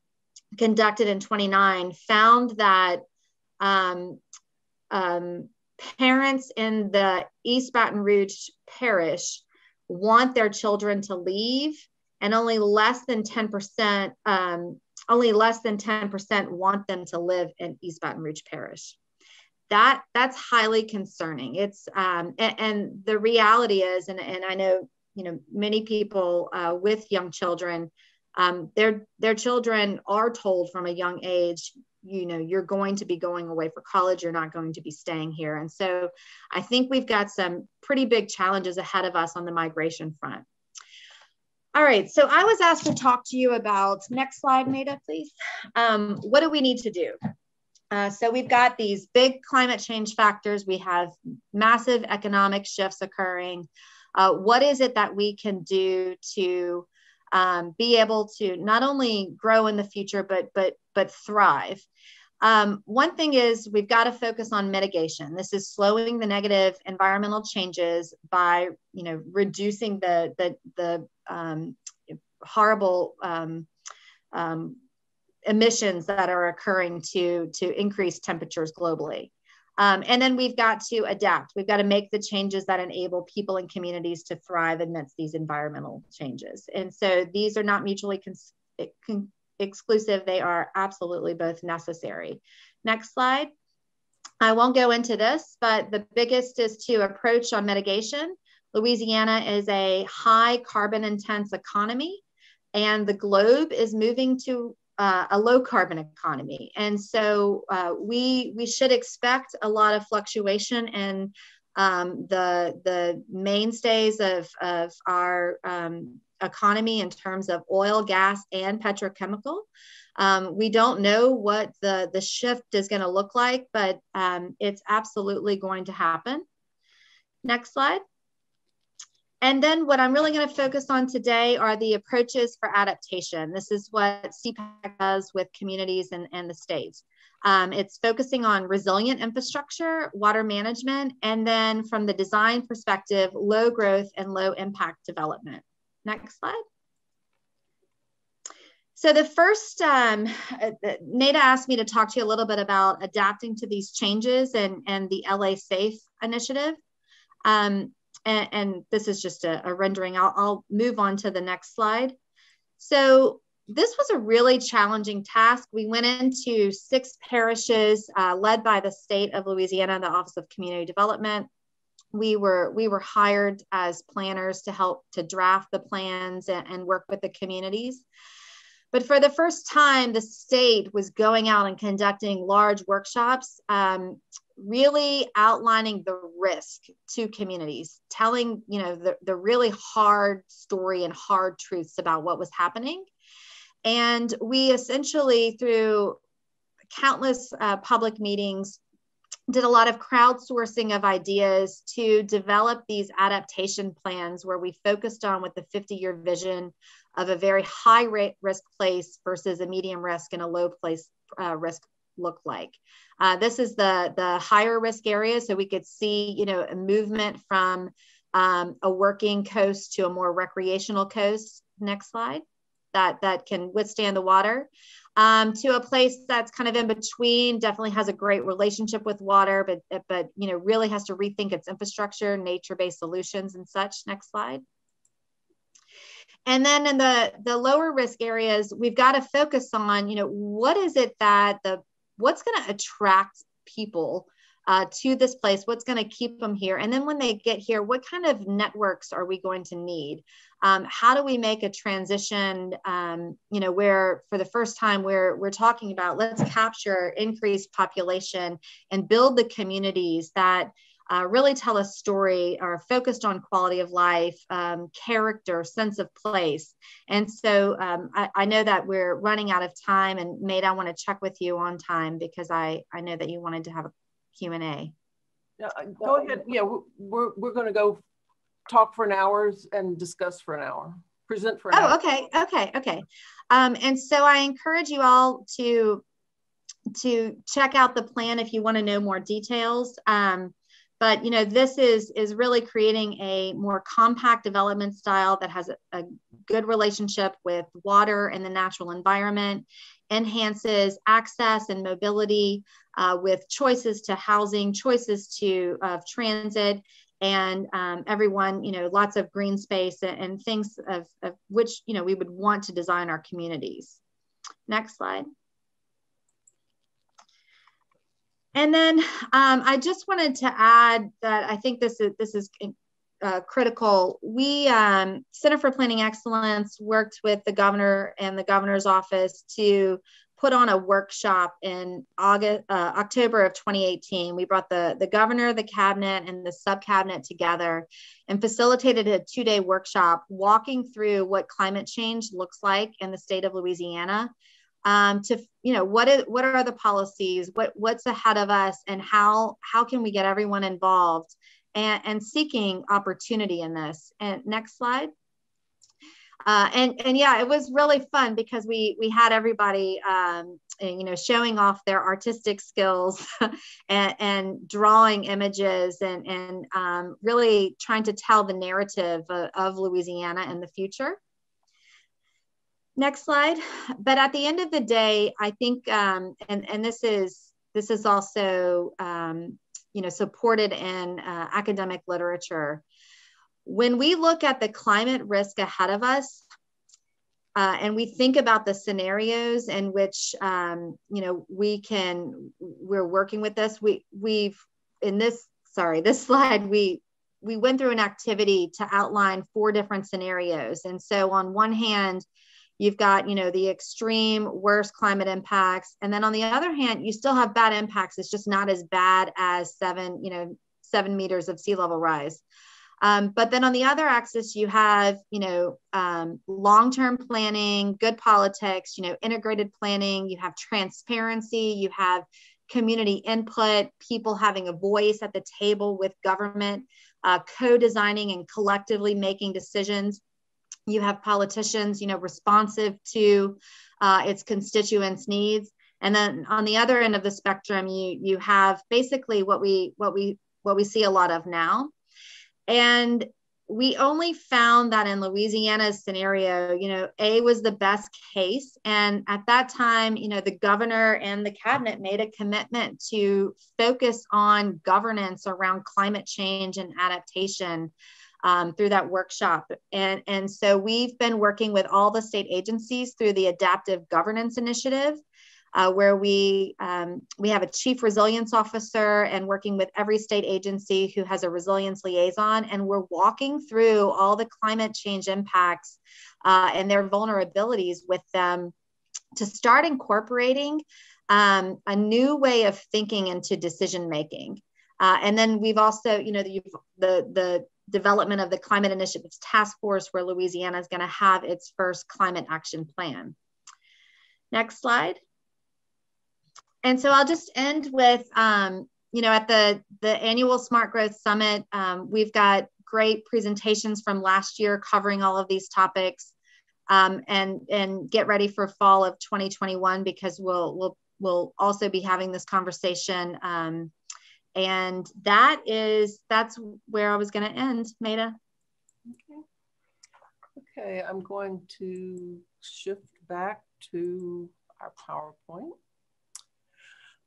conducted in 29 found that um, um, parents in the east baton rouge parish want their children to leave and only less than 10%, um, only less than 10% want them to live in East Baton Rouge Parish. That that's highly concerning. It's um, and, and, the reality is, and, and I know you know many people uh, with young children, um, their their children are told from a young age, you know, you're going to be going away for college. You're not going to be staying here. And so, I think we've got some pretty big challenges ahead of us on the migration front. All right, so I was asked to talk to you about, next slide, Maida, please. Um, what do we need to do? Uh, so we've got these big climate change factors. We have massive economic shifts occurring. Uh, what is it that we can do to um, be able to not only grow in the future, but, but, but thrive? Um, one thing is we've got to focus on mitigation. This is slowing the negative environmental changes by, you know, reducing the the the um, horrible um, um emissions that are occurring to to increase temperatures globally. Um, and then we've got to adapt. We've got to make the changes that enable people and communities to thrive amidst these environmental changes. And so these are not mutually con- exclusive, they are absolutely both necessary. Next slide. I won't go into this, but the biggest is to approach on mitigation. Louisiana is a high carbon intense economy, and the globe is moving to uh, a low carbon economy. And so uh, we, we should expect a lot of fluctuation in um, the, the mainstays of, of our um, economy in terms of oil, gas, and petrochemical. Um, we don't know what the, the shift is going to look like, but um, it's absolutely going to happen. Next slide. And then what I'm really going to focus on today are the approaches for adaptation. This is what CPEX does with communities and, and the states. Um, it's focusing on resilient infrastructure, water management, and then from the design perspective, low growth and low impact development. Next slide. So the first, um, uh, Nada asked me to talk to you a little bit about adapting to these changes and, and the LA Safe initiative. Um, and, and, this is just a, a rendering. I'll, I'll, move on to the next slide. So this was a really challenging task. We went into six parishes uh, led by the state of Louisiana, the Office of Community Development. We were, we were hired as planners to help to draft the plans and, and work with the communities. But for the first time, the state was going out and conducting large workshops, um, really outlining the risk to communities, telling you know the, the really hard story and hard truths about what was happening. And we essentially, through countless uh, public meetings, did a lot of crowdsourcing of ideas to develop these adaptation plans where we focused on with the 50 year vision of a very high rate risk place versus a medium risk and a low place uh, risk look like. Uh, this is the, the higher risk area. So we could see, you know, a movement from um, a working coast to a more recreational coast. Next slide. That, that can withstand the water. Um, to a place that's kind of in between, definitely has a great relationship with water, but, but you know, really has to rethink its infrastructure, nature-based solutions and such. Next slide. And then in the, the lower risk areas, we've got to focus on, you know, what is it that the, what's going to attract people uh, to this place? What's going to keep them here? And then when they get here, what kind of networks are we going to need? Um, how do we make a transition, um, you know, where for the first time we're, we're talking about let's capture increased population and build the communities that uh, really tell a story or focused on quality of life, um, character, sense of place. And so um, I, I, know that we're running out of time and Maida, I want to check with you on time because I, I know that you wanted to have a Q&A.
Yeah, uh, go ahead. Yeah, we're, we're going to go talk for an hour and discuss for an hour, present for an
oh,
hour.
okay, okay, okay. Um, and so I encourage you all to to check out the plan if you want to know more details. Um, but you know this is is really creating a more compact development style that has a, a good relationship with water and the natural environment enhances access and mobility uh, with choices to housing choices to of transit and um, everyone you know lots of green space and, and things of, of which you know we would want to design our communities. Next slide. And then um, I just wanted to add that I think this is this is uh, critical. We um, Center for Planning Excellence worked with the governor and the governor's office to put on a workshop in August, uh, October of 2018. We brought the, the governor, the cabinet, and the sub cabinet together and facilitated a two day workshop walking through what climate change looks like in the state of Louisiana um, to you know what is what are the policies what what's ahead of us and how how can we get everyone involved and, and seeking opportunity in this. And next slide. Uh, and and yeah it was really fun because we we had everybody um, you know showing off their artistic skills and, and, drawing images and and um, really trying to tell the narrative of, of louisiana in the future. Next slide. But at the end of the day, I think, um, and, and this is this is also um, you know, supported in uh, academic literature. When we look at the climate risk ahead of us, uh, and we think about the scenarios in which um, you know we can we're working with this we we've in this sorry this slide we we went through an activity to outline four different scenarios and so on one hand you've got you know the extreme worst climate impacts. And then on the other hand you still have bad impacts. It's just not as bad as seven you know seven meters of sea level rise. Um, but then on the other axis, you have, you know, um, long-term planning, good politics, you know, integrated planning, you have transparency, you have community input, people having a voice at the table with government, uh, co-designing and collectively making decisions. You have politicians, you know, responsive to uh, its constituents' needs. And then on the other end of the spectrum, you you have basically what we what we what we see a lot of now, and we only found that in Louisiana's scenario, you know, A was the best case. And at that time, you know, the governor and the cabinet made a commitment to focus on governance around climate change and adaptation um, through that workshop. And, and so we've been working with all the state agencies through the Adaptive Governance Initiative uh, where we um, we have a chief resilience officer and working with every state agency who has a resilience liaison, and we're walking through all the climate change impacts uh, and their vulnerabilities with them to start incorporating um, a new way of thinking into decision making. Uh, and then we've also, you know, the, the, the development of the Climate Initiatives Task Force, where Louisiana is going to have its first climate action plan. Next slide and so I'll just end with, um, you know, at the the annual Smart Growth Summit, um, we've got great presentations from last year covering all of these topics, um, and and get ready for fall of 2021 because we'll we'll we'll also be having this conversation. Um, and that is that's where I was going to end, Maida.
Okay. Okay, I'm going to shift back to our PowerPoint.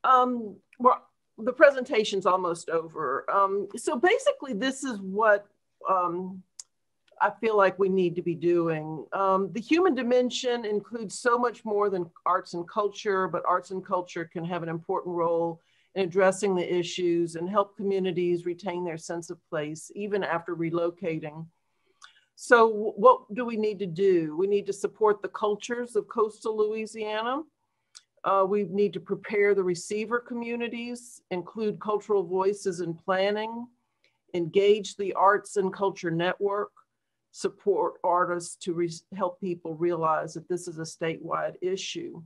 Um, well, the presentation's almost over. Um, so basically, this is what um, I feel like we need to be doing. Um, the human dimension includes so much more than arts and culture, but arts and culture can have an important role in addressing the issues and help communities retain their sense of place, even after relocating. So what do we need to do? We need to support the cultures of coastal Louisiana. Uh, we need to prepare the receiver communities, include cultural voices in planning, engage the arts and culture network, support artists to help people realize that this is a statewide issue.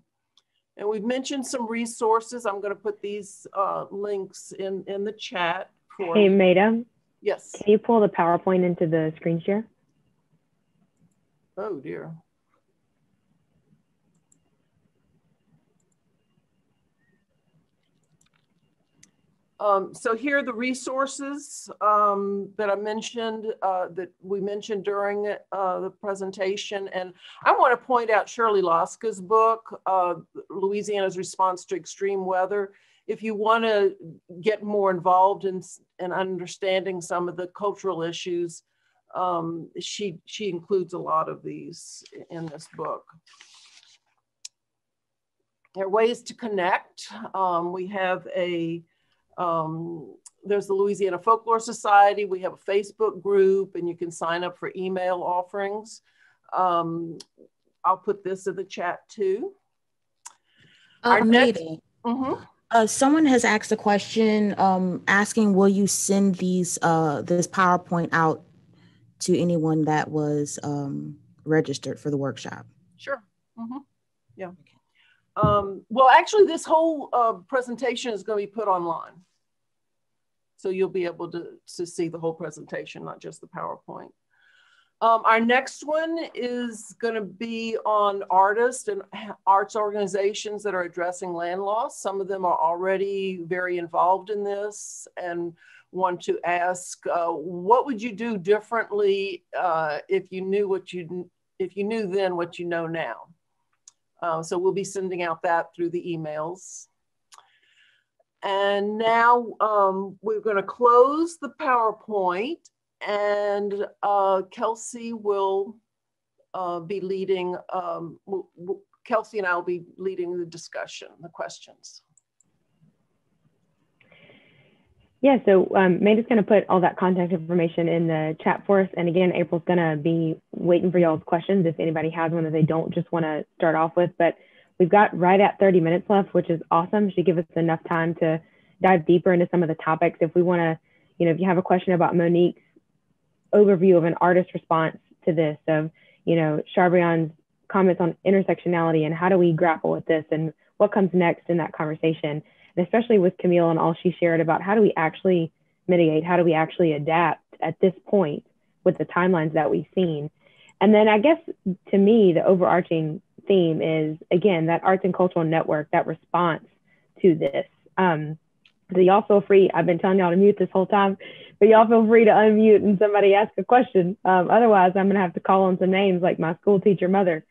And we've mentioned some resources. I'm going to put these uh, links in, in the chat. For
hey, Maida.
Yes.
Can you pull the PowerPoint into the screen share?
Oh, dear. Um, so here are the resources um, that I mentioned, uh, that we mentioned during uh, the presentation. And I want to point out Shirley Laska's book, uh, Louisiana's Response to Extreme Weather. If you want to get more involved in, in understanding some of the cultural issues, um, she, she includes a lot of these in this book. There are ways to connect. Um, we have a um, there's the Louisiana Folklore Society. We have a Facebook group, and you can sign up for email offerings. Um, I'll put this in the chat too.
Uh, Our next, mm-hmm. uh, someone has asked a question um, asking, "Will you send these uh, this PowerPoint out to anyone that was um, registered for the workshop?"
Sure. Mm-hmm. Yeah. Um, well, actually, this whole uh, presentation is going to be put online. So you'll be able to, to see the whole presentation, not just the PowerPoint. Um, our next one is going to be on artists and arts organizations that are addressing land loss. Some of them are already very involved in this and want to ask, uh, what would you do differently uh, if you knew what you if you knew then what you know now? Uh, so we'll be sending out that through the emails. And now um, we're going to close the PowerPoint and uh, Kelsea will uh, be leading, um, Kelsea and I will be leading the discussion, the questions.
Yeah, so um, Maida's going to put all that contact information in the chat for us. And again, April's going to be waiting for y'all's questions if anybody has one that they don't just want to start off with. But we've got right at 30 minutes left, which is awesome. Should give us enough time to dive deeper into some of the topics. If we want to, you know, if you have a question about Monique's overview of an artist response to this, of, you know, Charbrian's comments on intersectionality and how do we grapple with this and what comes next in that conversation and especially with Camille and all she shared about how do we actually mitigate, how do we actually adapt at this point with the timelines that we've seen. And then I guess to me, the overarching theme is again that arts and cultural network, that response to this. Um, so y'all feel free. I've been telling y'all to mute this whole time, but y'all feel free to unmute and somebody ask a question. Um, otherwise, I'm gonna have to call on some names like my school teacher mother.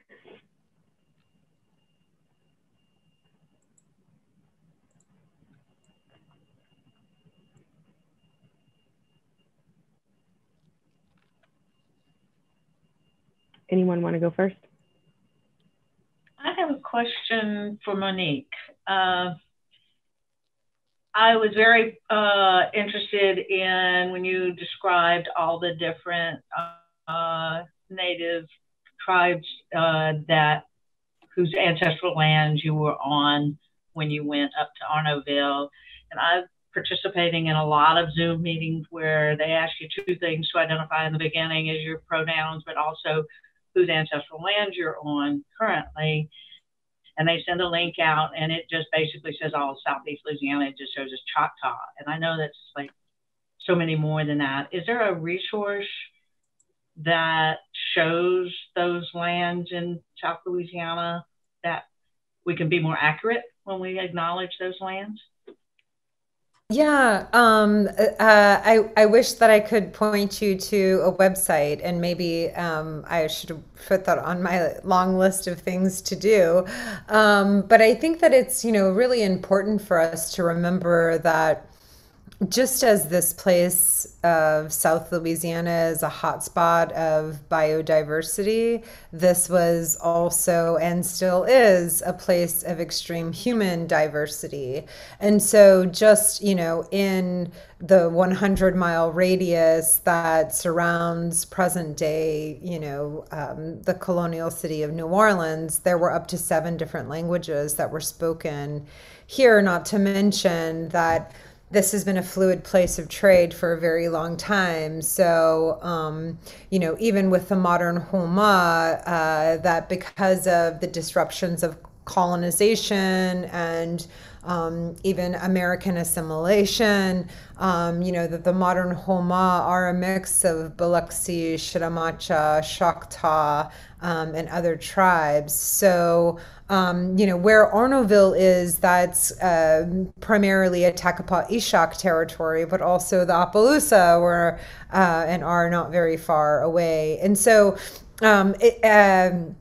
anyone want to go first?
I have a question for Monique. Uh, I was very uh, interested in when you described all the different uh, native tribes uh, that whose ancestral lands you were on when you went up to Arnaudville. And I'm participating in a lot of Zoom meetings where they ask you two things to identify in the beginning is your pronouns, but also whose ancestral lands you're on currently. And they send a link out, and it just basically says all of Southeast Louisiana. It just shows us Choctaw. And I know that's like so many more than that. Is there a resource that shows those lands in South Louisiana that we can be more accurate when we acknowledge those lands?
Yeah, um, uh, I I wish that I could point you to a website, and maybe um, I should put that on my long list of things to do. Um, but I think that it's you know really important for us to remember that just as this place of South Louisiana is a hotspot of biodiversity, this was also and still is a place of extreme human diversity. And so, just, you know, in the 100 mile radius that surrounds present day, you know, um, the colonial city of New Orleans, there were up to seven different languages that were spoken here, not to mention that this has been a fluid place of trade for a very long time. So, um, you know, even with the modern Houma, uh, that because of the disruptions of colonization and um, even American assimilation, um, you know, that the modern Houma are a mix of Biloxi, Chitimacha, Choctaw, um, and other tribes. So, um, you know, where Arnaudville is, that's uh, primarily Atakapa-Ishak territory, but also the Opelousa were uh, and are not very far away. And so um, it, um,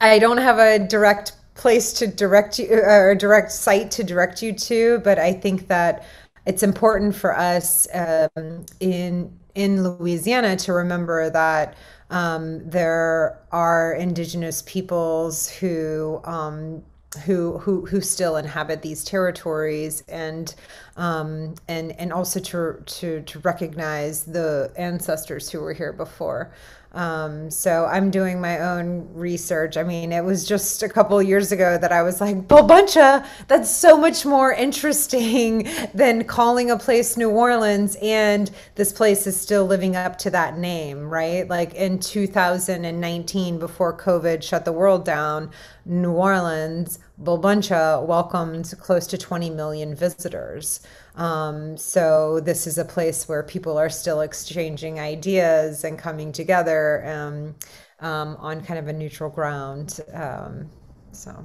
I don't have a direct place to direct you or direct site to direct you to, but I think that it's important for us um, in in Louisiana to remember that um, there are indigenous peoples who um, who who who still inhabit these territories and um, and and also to to to recognize the ancestors who were here before. Um, so I'm doing my own research. I mean, it was just a couple years ago that I was like, Bulbancha, that's so much more interesting than calling a place New Orleans. And this place is still living up to that name, right? Like in 2019, before COVID shut the world down, New Orleans, Bulbancha welcomed close to 20 million visitors. Um, so this is a place where people are still exchanging ideas and coming together um, um, on kind of a neutral ground. Um, so.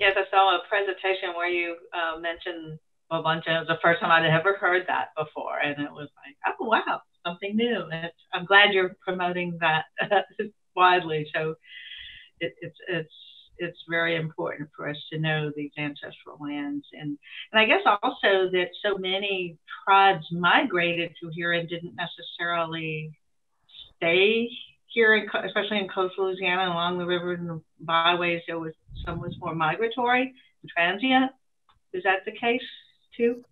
Yes, I saw a presentation where you uh, mentioned Bulbancha. It was the first time I'd ever heard that before, and it was like, oh wow, something new. And I'm glad you're promoting that widely. So it, it's it's it's very important for us to know these ancestral lands, and and I guess also that so many tribes migrated to here and didn't necessarily stay here, in, especially in coastal Louisiana along the rivers and the byways. There was some was more migratory and transient. Is that the case too?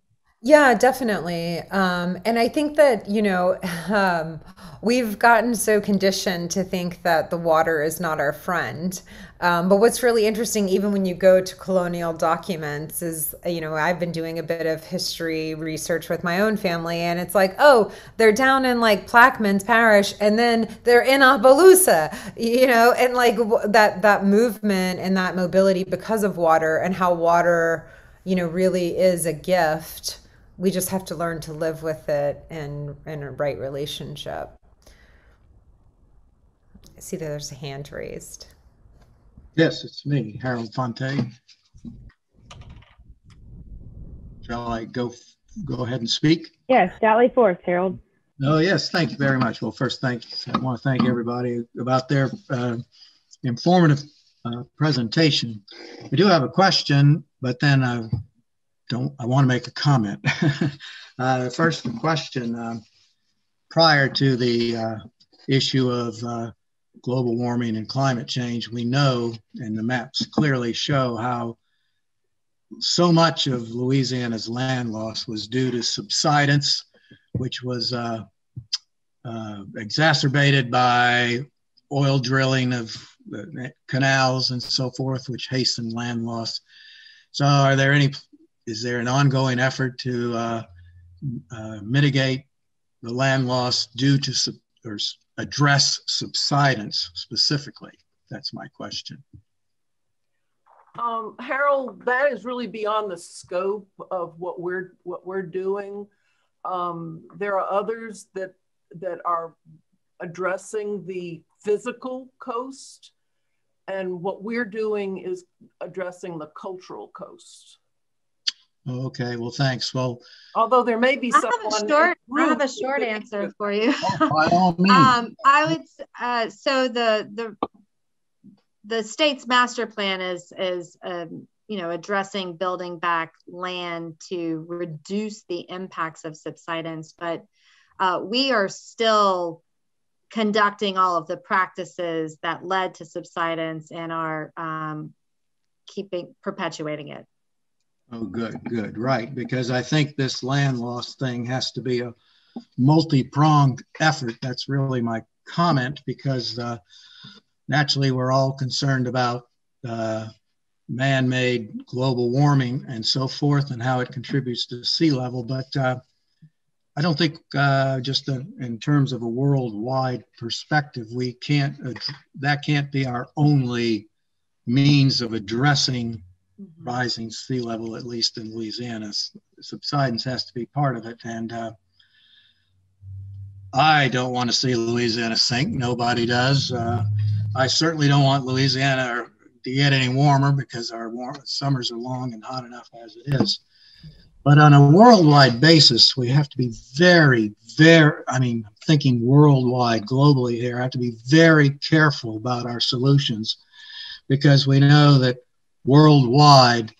Yeah, definitely. Um, and I think that, you know, um, we've gotten so conditioned to think that the water is not our friend. Um, but what's really interesting, even when you go to colonial documents, is, you know, I've been doing a bit of history research with my own family, and it's like, oh, they're down in like Plaquemines Parish, and then they're in Opelousas, you know, and like that, that movement and that mobility because of water and how water, you know, really is a gift we just have to learn to live with it in in a right relationship. I see that there's a hand raised.
Yes, it's me, Harold Fonte. Shall I go go ahead and speak?
Yes, Sally Forth, Harold.
Oh yes, thank you very much. Well, first, thank I want to thank everybody about their uh, informative uh, presentation. I do have a question, but then uh, don't I want to make a comment. uh, first, the question uh, prior to the uh, issue of uh, global warming and climate change, we know, and the maps clearly show how so much of Louisiana's land loss was due to subsidence, which was uh, uh, exacerbated by oil drilling of canals and so forth, which hastened land loss. So, are there any is there an ongoing effort to uh, uh, mitigate the land loss due to or address subsidence specifically? That's my question.
Um, Harold, that is really beyond the scope of what we're what we're doing. Um, there are others that that are addressing the physical coast, and what we're doing is addressing the cultural coast.
Okay, well, thanks. Well,
although there may be
I have a short, I have a short answer for you.
Oh, by all means.
um, I would. Uh, so the the the state's master plan is is um, you know addressing building back land to reduce the impacts of subsidence, but uh, we are still conducting all of the practices that led to subsidence and are um, keeping perpetuating it.
Oh, good, good, right. Because I think this land loss thing has to be a multi pronged effort. That's really my comment because uh, naturally we're all concerned about uh, man made global warming and so forth and how it contributes to sea level. But uh, I don't think uh, just in terms of a worldwide perspective, we can't, that can't be our only means of addressing mm-hmm. rising sea level, at least in Louisiana. Subsidence has to be part of it. And uh, I don't want to see Louisiana sink. Nobody does. Uh, I certainly don't want Louisiana to get any warmer because our warm, summers are long and hot enough as it is. But on a worldwide basis, we have to be very, very, I mean, thinking worldwide, globally here, have to be very careful about our solutions because we know that worldwide,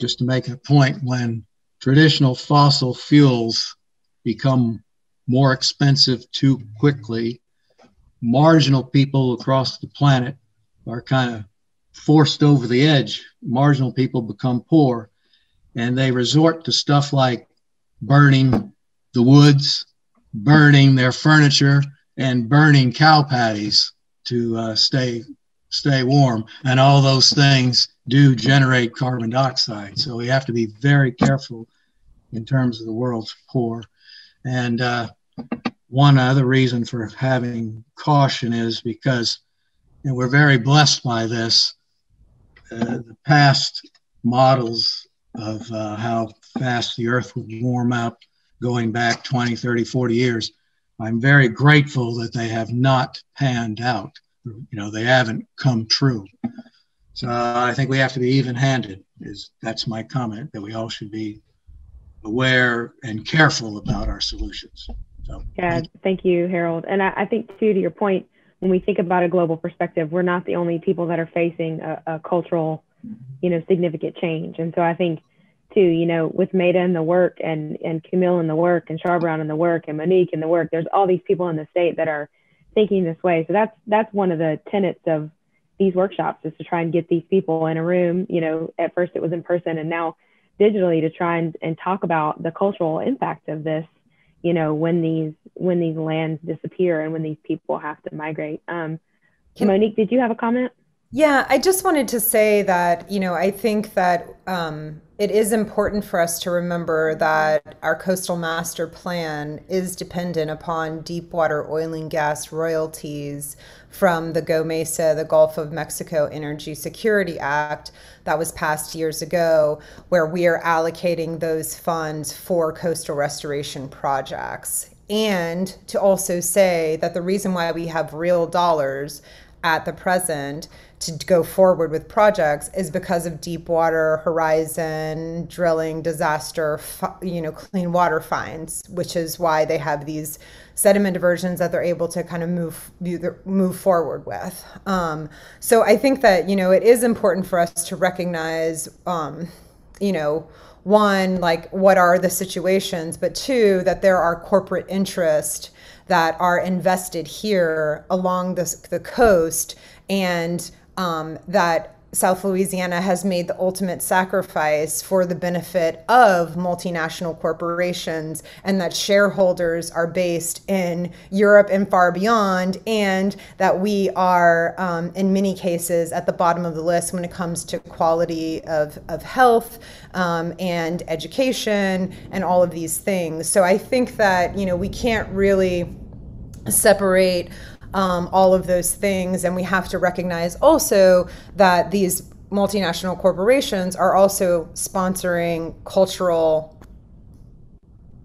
just to make a point, when traditional fossil fuels become more expensive too quickly, marginal people across the planet are kind of forced over the edge. Marginal people become poor and they resort to stuff like burning the woods, burning their furniture, and burning cow patties to uh, stay stay warm. And all those things do generate carbon dioxide. So we have to be very careful in terms of the world's poor. And uh, one other reason for having caution is because you know, we're very blessed by this. Uh, the past models of uh, how fast the earth would warm up going back 20, 30, 40 years, I'm very grateful that they have not panned out you know they haven't come true so uh, i think we have to be even-handed is that's my comment that we all should be aware and careful about our solutions so
yeah thank you harold and I, I think too to your point when we think about a global perspective, we're not the only people that are facing a, a cultural, you know, significant change. And so I think too, you know, with Maida and the work and, and Camille and the work and Char Brown and the work and Monique and the work, there's all these people in the state that are thinking this way. So that's, that's one of the tenets of these workshops is to try and get these people in a room, you know, at first it was in person and now digitally to try and, and talk about the cultural impact of this you know when these when these lands disappear and when these people have to migrate. Um, monique did you have a comment
yeah i just wanted to say that you know i think that um, it is important for us to remember that our coastal master plan is dependent upon deep water oil and gas royalties from the GOMESA, the Gulf of Mexico Energy Security Act that was passed years ago, where we are allocating those funds for coastal restoration projects. And to also say that the reason why we have real dollars at the present to go forward with projects is because of Deepwater Horizon drilling disaster, you know, clean water finds, which is why they have these sediment diversions that they're able to kind of move move forward with. Um, so I think that you know it is important for us to recognize, um, you know, one like what are the situations, but two that there are corporate interest that are invested here along the, the coast and um, that South Louisiana has made the ultimate sacrifice for the benefit of multinational corporations, and that shareholders are based in Europe and far beyond, and that we are, um, in many cases, at the bottom of the list when it comes to quality of, of health um, and education and all of these things. So I think that, you know, we can't really separate um, all of those things. And we have to recognize also that these multinational corporations are also sponsoring cultural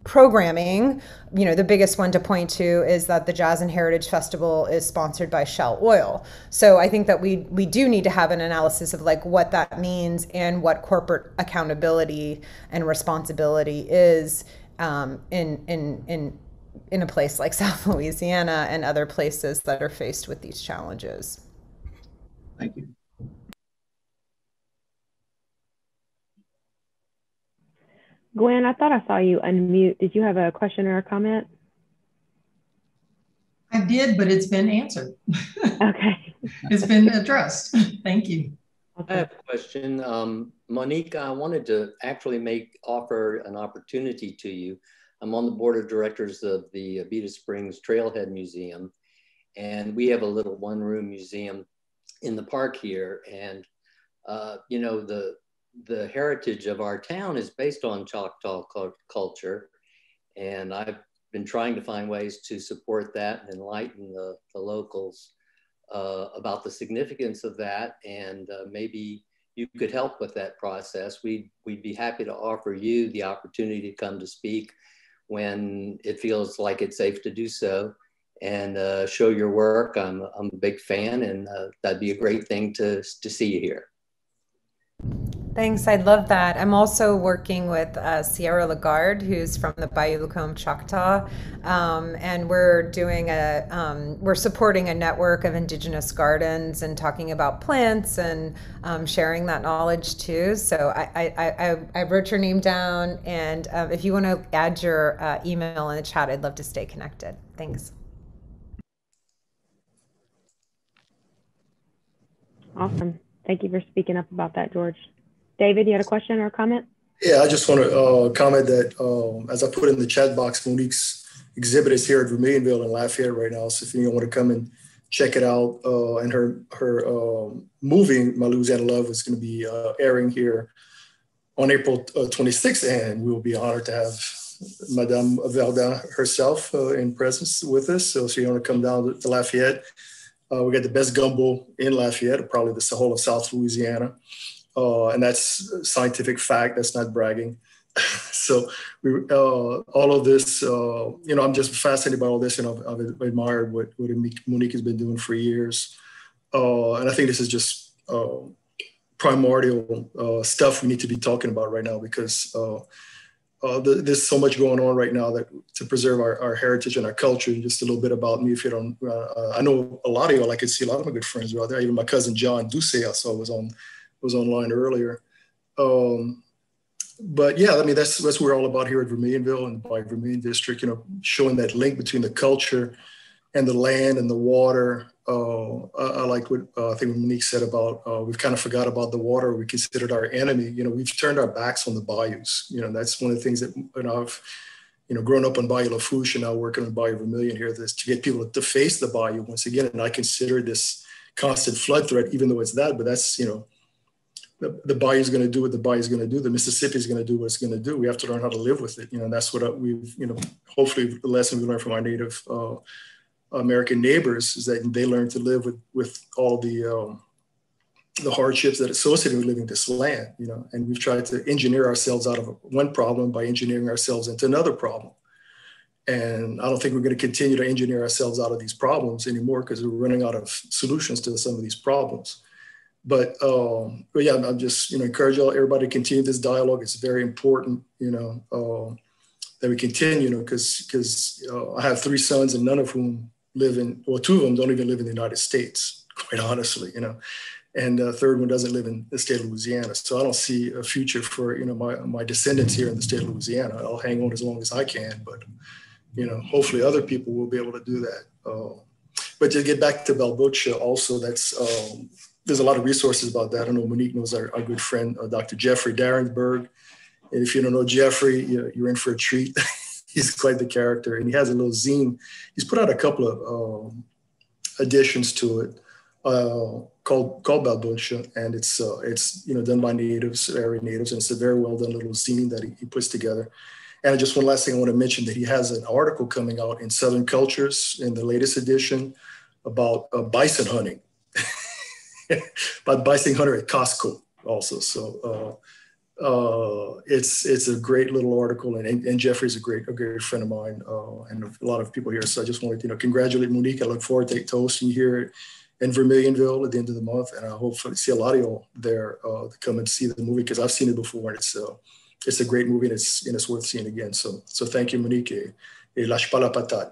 programming. You know, the biggest one to point to is that the Jazz and Heritage Festival is sponsored by Shell Oil. So I think that we we do need to have an analysis of like what that means and what corporate accountability and responsibility is um, in in in in a place like South Louisiana and other places that are faced with these challenges.
Thank you.
Gwen, I thought I saw you unmute. Did you have a question or a comment?
I did, but it's been answered.
Okay.
it's been addressed. Thank you.
I have a question. Um, Monique, I wanted to actually make offer an opportunity to you. I'm on the board of directors of the Abita Springs Trailhead Museum, and we have a little one room museum in the park here. And, uh, you know, the, the heritage of our town is based on Choctaw culture. And I've been trying to find ways to support that and enlighten the, the locals uh, about the significance of that. And uh, maybe you could help with that process. We'd, we'd be happy to offer you the opportunity to come to speak when it feels like it's safe to do so and uh, show your work. I'm, I'm a big fan, and uh, that'd be a great thing to, to see you here.
Thanks, I'd love that. I'm also working with uh, Sierra Lagarde, who's from the Bayou Lacombe Choctaw, um, and we're doing a um, we're supporting a network of indigenous gardens and talking about plants and um, sharing that knowledge too. So I I, I, I wrote your name down, and um, if you want to add your uh, email in the chat, I'd love to stay connected. Thanks.
Awesome. Thank you for speaking up about that, George. David, you had a question or a comment?
Yeah, I just want to uh, comment that um, as I put in the chat box, Monique's exhibit is here at Vermilionville in Lafayette right now. So if you want to come and check it out, uh, and her her um, movie, My Louisiana Love, is going to be uh, airing here on April 26th, uh, and we will be honored to have Madame Verdin herself uh, in presence with us. So if you want to come down to Lafayette, uh, we got the best gumbo in Lafayette, probably the whole of South Louisiana uh, and that's scientific fact. That's not bragging. so we, uh, all of this, uh, you know, I'm just fascinated by all this, and I've, I've admired what, what Monique has been doing for years. Uh, and I think this is just uh, primordial uh, stuff we need to be talking about right now because the, there's so much going on right now that to preserve our, our heritage and our culture. And just a little bit about me, if you don't, I know a lot of y'all. I could see a lot of my good friends out there. Even my cousin John Duce, I saw was on was online earlier. Um, but yeah, I mean that's that's what we're all about here at Vermilionville and by Vermilion District. You know, showing that link between the culture and the land and the water. Uh, I, I, like what uh, I think Monique said about uh, we've kind of forgot about the water. We considered our enemy. You know, we've turned our backs on the bayous. You know, that's one of the things that you know I've you know grown up on Bayou Lafourche and now working on Bayou Vermilion here. This to get people to face the bayou once again. And I consider this constant flood threat, even though it's that, but that's you know the, the is going to do what the bayou is going to do. The Mississippi is going to do what it's going to do. We have to learn how to live with it. You know, that's what we've, you know, hopefully the lesson we learned from our native uh, American neighbors is that they learn to live with with all the um, the hardships that associated with living this land. You know, and we've tried to engineer ourselves out of one problem by engineering ourselves into another problem. And I don't think we're going to continue to engineer ourselves out of these problems anymore because we're running out of solutions to some of these problems but um, but yeah, I'm just you know encourage all everybody to continue this dialogue. It's very important, you know, uh, that we continue, you know, because because uh, I have three sons and none of whom live in well, two of them don't even live in the United States, quite honestly, you know, and the third one doesn't live in the state of Louisiana. So I don't see a future for you know my my descendants here in the state of Louisiana. I'll hang on as long as I can, but you know, hopefully other people will be able to do that. Uh, but to get back to Bulbancha, also that's um, there's a lot of resources about that. I know Monique knows our, our good friend, uh, Dr. Jeffrey Darensbourg. And if you don't know Jeffrey, you're in for a treat. He's quite the character. And he has a little zine. He's put out a couple of um, additions to it uh, called called Bulbancha, and it's uh, it's you know done by natives, area natives, and it's a very well done little zine that he, he, puts together. And just one last thing I want to mention that he has an article coming out in Southern Cultures in the latest edition about uh, bison hunting. but bison hunter at Costco also. So uh, uh, it's it's a great little article, and, and Jeffrey's a great a great friend of mine, uh, and a lot of people here. So I just wanted to you know congratulate Monique. I look forward to, to hosting you here in Vermilionville at the end of the month, and I hope to see a lot of y'all there uh, to come and see the movie because I've seen it before, and it's uh, it's a great movie, and it's and it's worth seeing again. So so thank you, Monique. Et lâche pas la patate.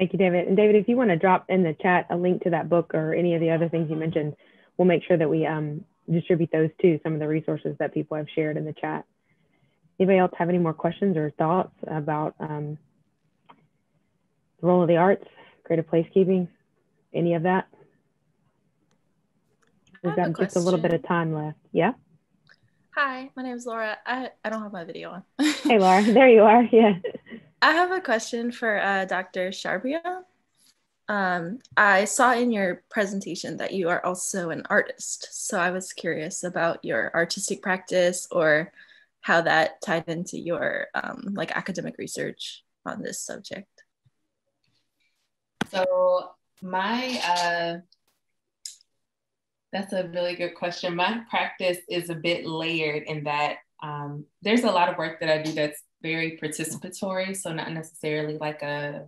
Thank you, David. And David, if you want to drop in the chat a link to that book or any of the other things you mentioned, we'll make sure that we um, distribute those too, some of the resources that people have shared in the chat. Anybody else have any more questions or thoughts about um, the role of the arts, creative placekeeping, any of that? We've got just a little bit of time left. Yeah?
Hi, my name is Laura. I, I don't have my video on.
hey, Laura. There you are. Yeah.
I have a question for uh, Dr. Charbia. Um, I saw in your presentation that you are also an artist. So I was curious about your artistic practice or how that tied into your um, like academic research on this subject.
So my, uh, that's a really good question. My practice is a bit layered in that um, there's a lot of work that I do that's very participatory, so not necessarily like a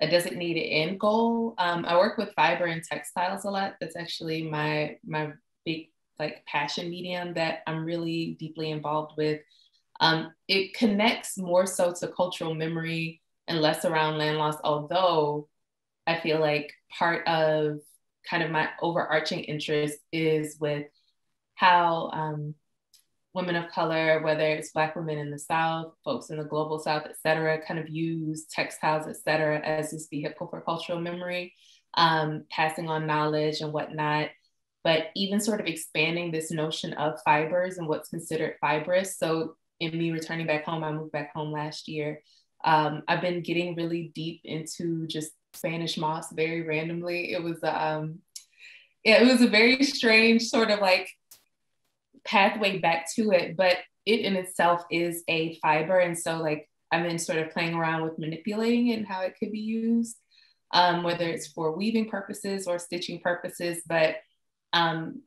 a designated end goal. Um, I work with fiber and textiles a lot. That's actually my my big like passion medium that I'm really deeply involved with. Um, it connects more so to cultural memory and less around land loss, although I feel like part of kind of my overarching interest is with how um, women of color, whether it's Black women in the South, folks in the global South, et cetera, kind of use textiles, et cetera, as this vehicle for cultural memory, um, passing on knowledge and whatnot. But even sort of expanding this notion of fibers and what's considered fibrous. So, in me returning back home, I moved back home last year. Um, I've been getting really deep into just Spanish moss very randomly. It was um, yeah, it was a very strange sort of like pathway back to it, but it in itself is a fiber. And so like I've been sort of playing around with manipulating it and how it could be used, um, whether it's for weaving purposes or stitching purposes. But um,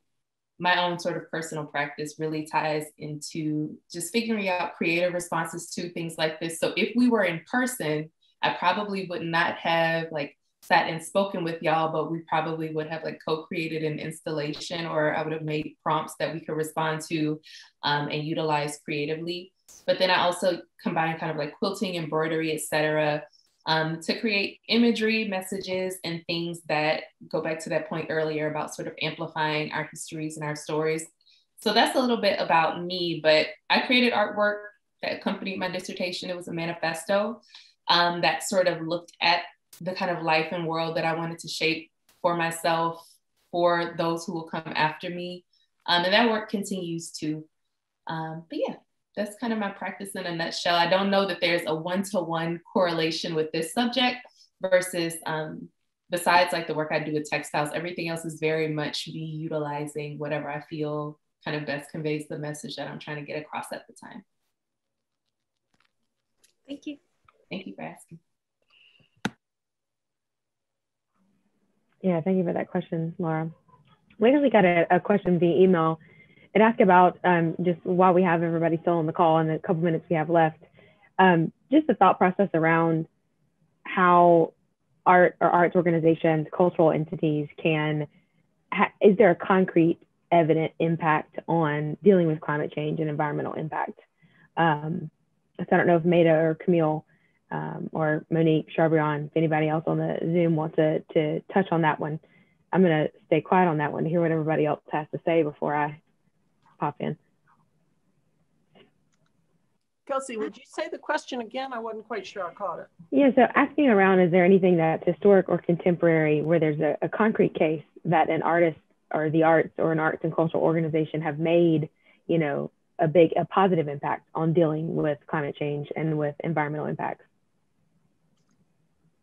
my own sort of personal practice really ties into just figuring out creative responses to things like this. So if we were in person, I probably would not have like sat and spoken with y'all, but we probably would have like co-created an installation or I would have made prompts that we could respond to um, and utilize creatively. But then I also combined kind of like quilting, embroidery, etc., um, to create imagery, messages, and things that go back to that point earlier about sort of amplifying our histories and our stories. So that's a little bit about me, but I created artwork that accompanied my dissertation. It was a manifesto um, that sort of looked at the kind of life and world that I wanted to shape for myself, for those who will come after me. Um, and that work continues to. Um, but yeah, that's kind of my practice in a nutshell. I don't know that there's a one to one correlation with this subject versus, um, besides like the work I do with textiles, everything else is very much me utilizing whatever I feel kind of best conveys the message that I'm trying to get across at the time.
Thank you.
Thank you for asking.
Yeah, thank you for that question, Laura. We actually got a, a question via email. It asked about um, just while we have everybody still on the call and the couple minutes we have left, um, just the thought process around how art or arts organizations, cultural entities can, is there a concrete evident impact on dealing with climate change and environmental impact? Um, so I don't know if Maida or Camille um, or Monique, Charbrion, if anybody else on the Zoom wants to, to touch on that one. I'm going to stay quiet on that one to hear what everybody else has to say before I pop in.
Kelsea, would you say the question again? I wasn't quite sure I caught it.
Yeah, so asking around, is there anything that's historic or contemporary where there's a, a concrete case that an artist or the arts or an arts and cultural organization have made, you know, a big, a positive impact on dealing with climate change and with environmental impacts?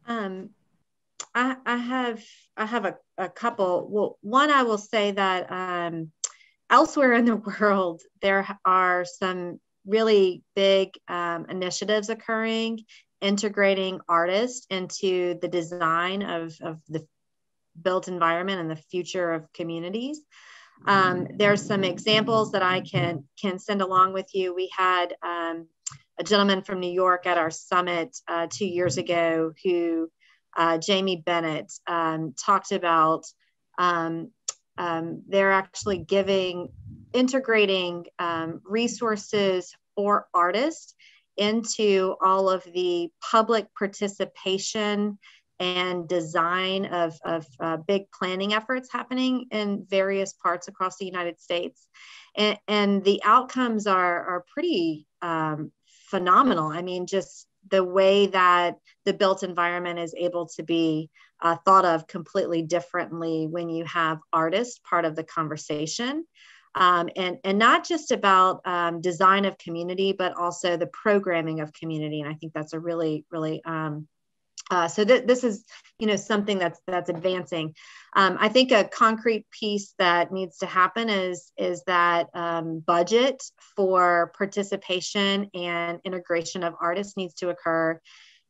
Um, I, I have I have a, a couple. Well, one I will say that um, elsewhere in the world there are some really big um, initiatives occurring integrating artists into the design of, of the built environment and the future of communities. Um, there's some examples that I can can send along with you. We had um, a gentleman from New York at our summit uh, two years ago who, uh, Jamie Bennett, um, talked about um, um, they're actually giving, integrating um, resources for artists into all of the public participation and design of, of uh, big planning efforts happening in various parts across the United States. And, and the outcomes are, are pretty um, phenomenal. I mean, just the way that the built environment is able to be uh, thought of completely differently when you have artists part of the conversation. Um, and, and not just about um, design of community, but also the programming of community. And I think that's a really, really um, uh, so th- this is, you know, something that's that's advancing. Um, I think a concrete piece that needs to happen is is that um, budget for participation and integration of artists needs to occur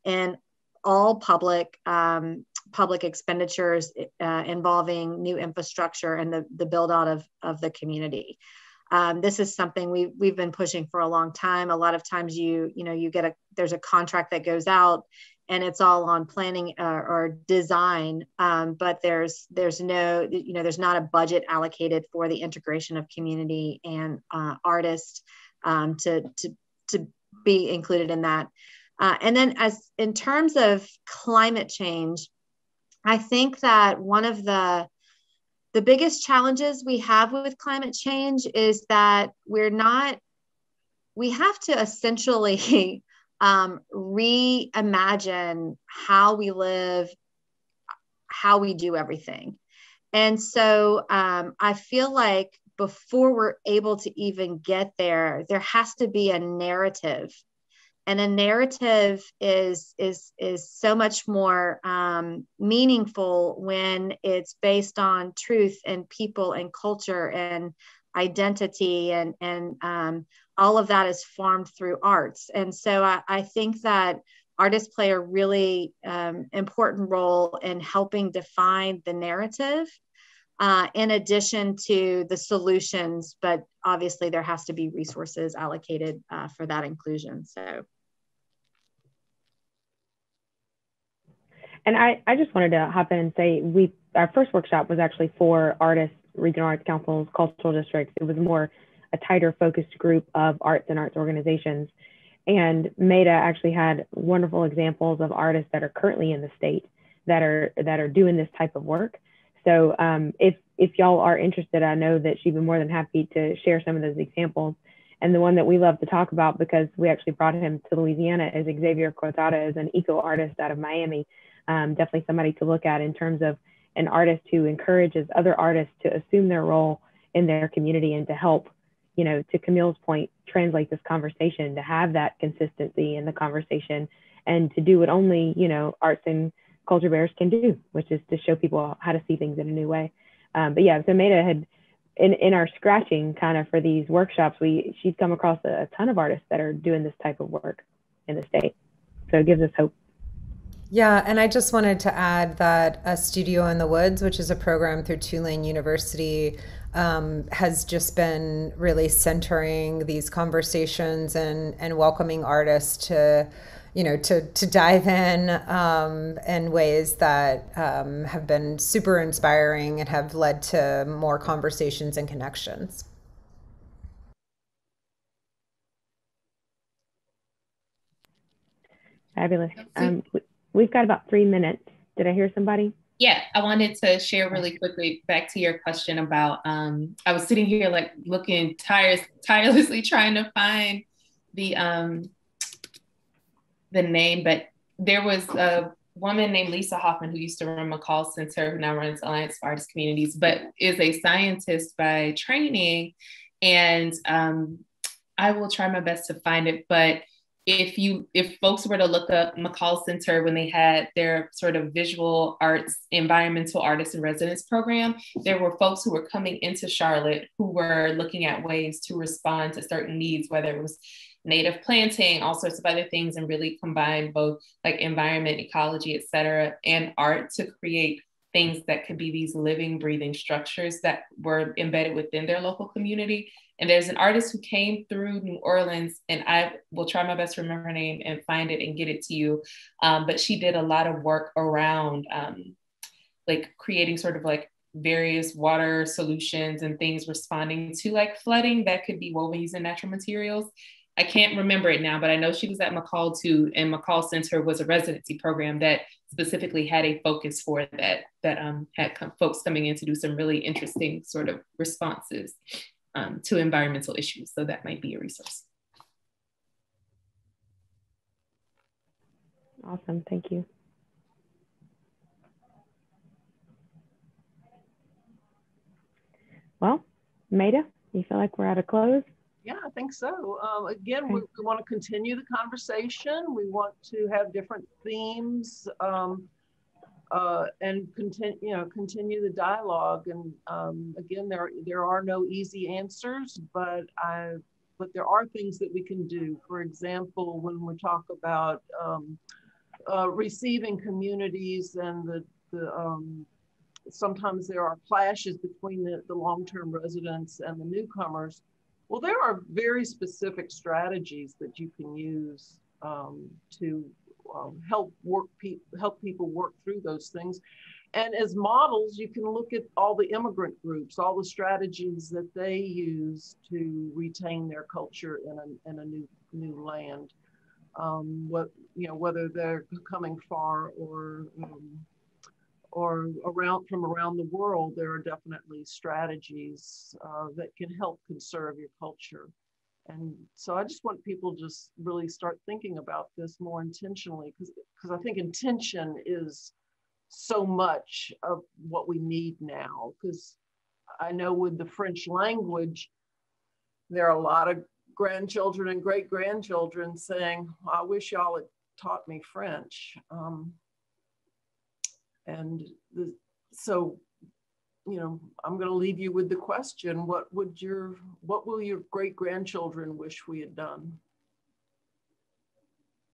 in all public um, public expenditures uh, involving new infrastructure and the, the build out of, of the community. Um, this is something we, we've been pushing for a long time. A lot of times you, you know, you get a, there's a contract that goes out and it's all on planning uh, or design um, but there's there's no you know there's not a budget allocated for the integration of community and uh, artists um, to, to to be included in that. Uh, and then as in terms of climate change i think that one of the the biggest challenges we have with climate change is that we're not we have to essentially um, reimagine how we live, how we do everything. And so um, I feel like before we're able to even get there, there has to be a narrative. And a narrative is is is so much more um, meaningful when it's based on truth and people and culture and identity and and um, all of that is formed through arts. And so I, I think that artists play a really um, important role in helping define the narrative uh, in addition to the solutions, but obviously there has to be resources allocated uh, for that inclusion. So.
and I, I just wanted to hop in and say we our first workshop was actually for artists, regional arts councils, cultural districts. It was more a tighter focused group of arts and arts organizations. And Maida actually had wonderful examples of artists that are currently in the state that are that are doing this type of work. So um, if if y'all are interested, I know that she'd be more than happy to share some of those examples. And the one that we love to talk about because we actually brought him to Louisiana is Xavier Cortada, is an eco artist out of Miami. Um, definitely somebody to look at in terms of an artist who encourages other artists to assume their role in their community and to help, you know, to Camille's point, translate this conversation, to have that consistency in the conversation and to do what only, you know, arts and culture bears can do, which is to show people how to see things in a new way. Um, but yeah, so Maida had in, in our scratching kind of for these workshops, we she's come across a, a ton of artists that are doing this type of work in the state. So it gives us hope.
Yeah, and I just wanted to add that a Studio in the Woods, which is a program through Tulane University, um, has just been really centering these conversations and and welcoming artists to you know, to to dive in um, in ways that um, have been super inspiring and have led to more conversations and connections.
Fabulous. Um, we've got about three minutes. Did I hear somebody?
Yeah, I wanted to share really quickly back to your question about. Um, I was sitting here like looking tires tirelessly trying to find the um, the name, but there was a woman named Lisa Hoffman who used to run McColl Center, who now runs Alliance for Artist Communities, but is a scientist by training. And um, I will try my best to find it. But if you if folks were to look up McColl Center when they had their sort of visual arts, environmental artists in residence program, there were folks who were coming into Charlotte who were looking at ways to respond to certain needs, whether it was native planting, all sorts of other things, and really combine both like environment, ecology, et cetera, and art to create things that could be these living, breathing structures that were embedded within their local community. And there's an artist who came through New Orleans, and I will try my best to remember her name and find it and get it to you. Um, but she did a lot of work around um, like creating sort of like various water solutions and things responding to like flooding that could be woven using natural materials. I can't remember it now, but I know she was at McColl too, and McColl Center was a residency program that specifically had a focus for that, that um, had com- folks coming in to do some really interesting sort of responses um, to environmental issues. So that might be a resource.
Awesome, thank you. Well, Maida, you feel like we're at a close?
Yeah, I think so. Um, again, we, we, want to continue the conversation. We want to have different themes um, uh, and continue, you know, continue the dialogue. And um, again, there there are no easy answers, but I but there are things that we can do. For example, when we talk about um, uh, receiving communities and the the um, sometimes there are clashes between the, the long-term residents and the newcomers well, there are very specific strategies that you can use um, to um, help work pe- help people work through those things. And as models, you can look at all the immigrant groups, all the strategies that they use to retain their culture in a, in a new new land. Um, what you know, whether they're coming far or um, or around from around the world, there are definitely strategies uh, that can help conserve your culture. And so I just want people to just really start thinking about this more intentionally because I think intention is so much of what we need now. Because I know with the French language, there are a lot of grandchildren and great grandchildren saying, I wish y'all had taught me French. Um, and the, so, you know, I'm going to leave you with the question: What would your, what will your great grandchildren wish we had done?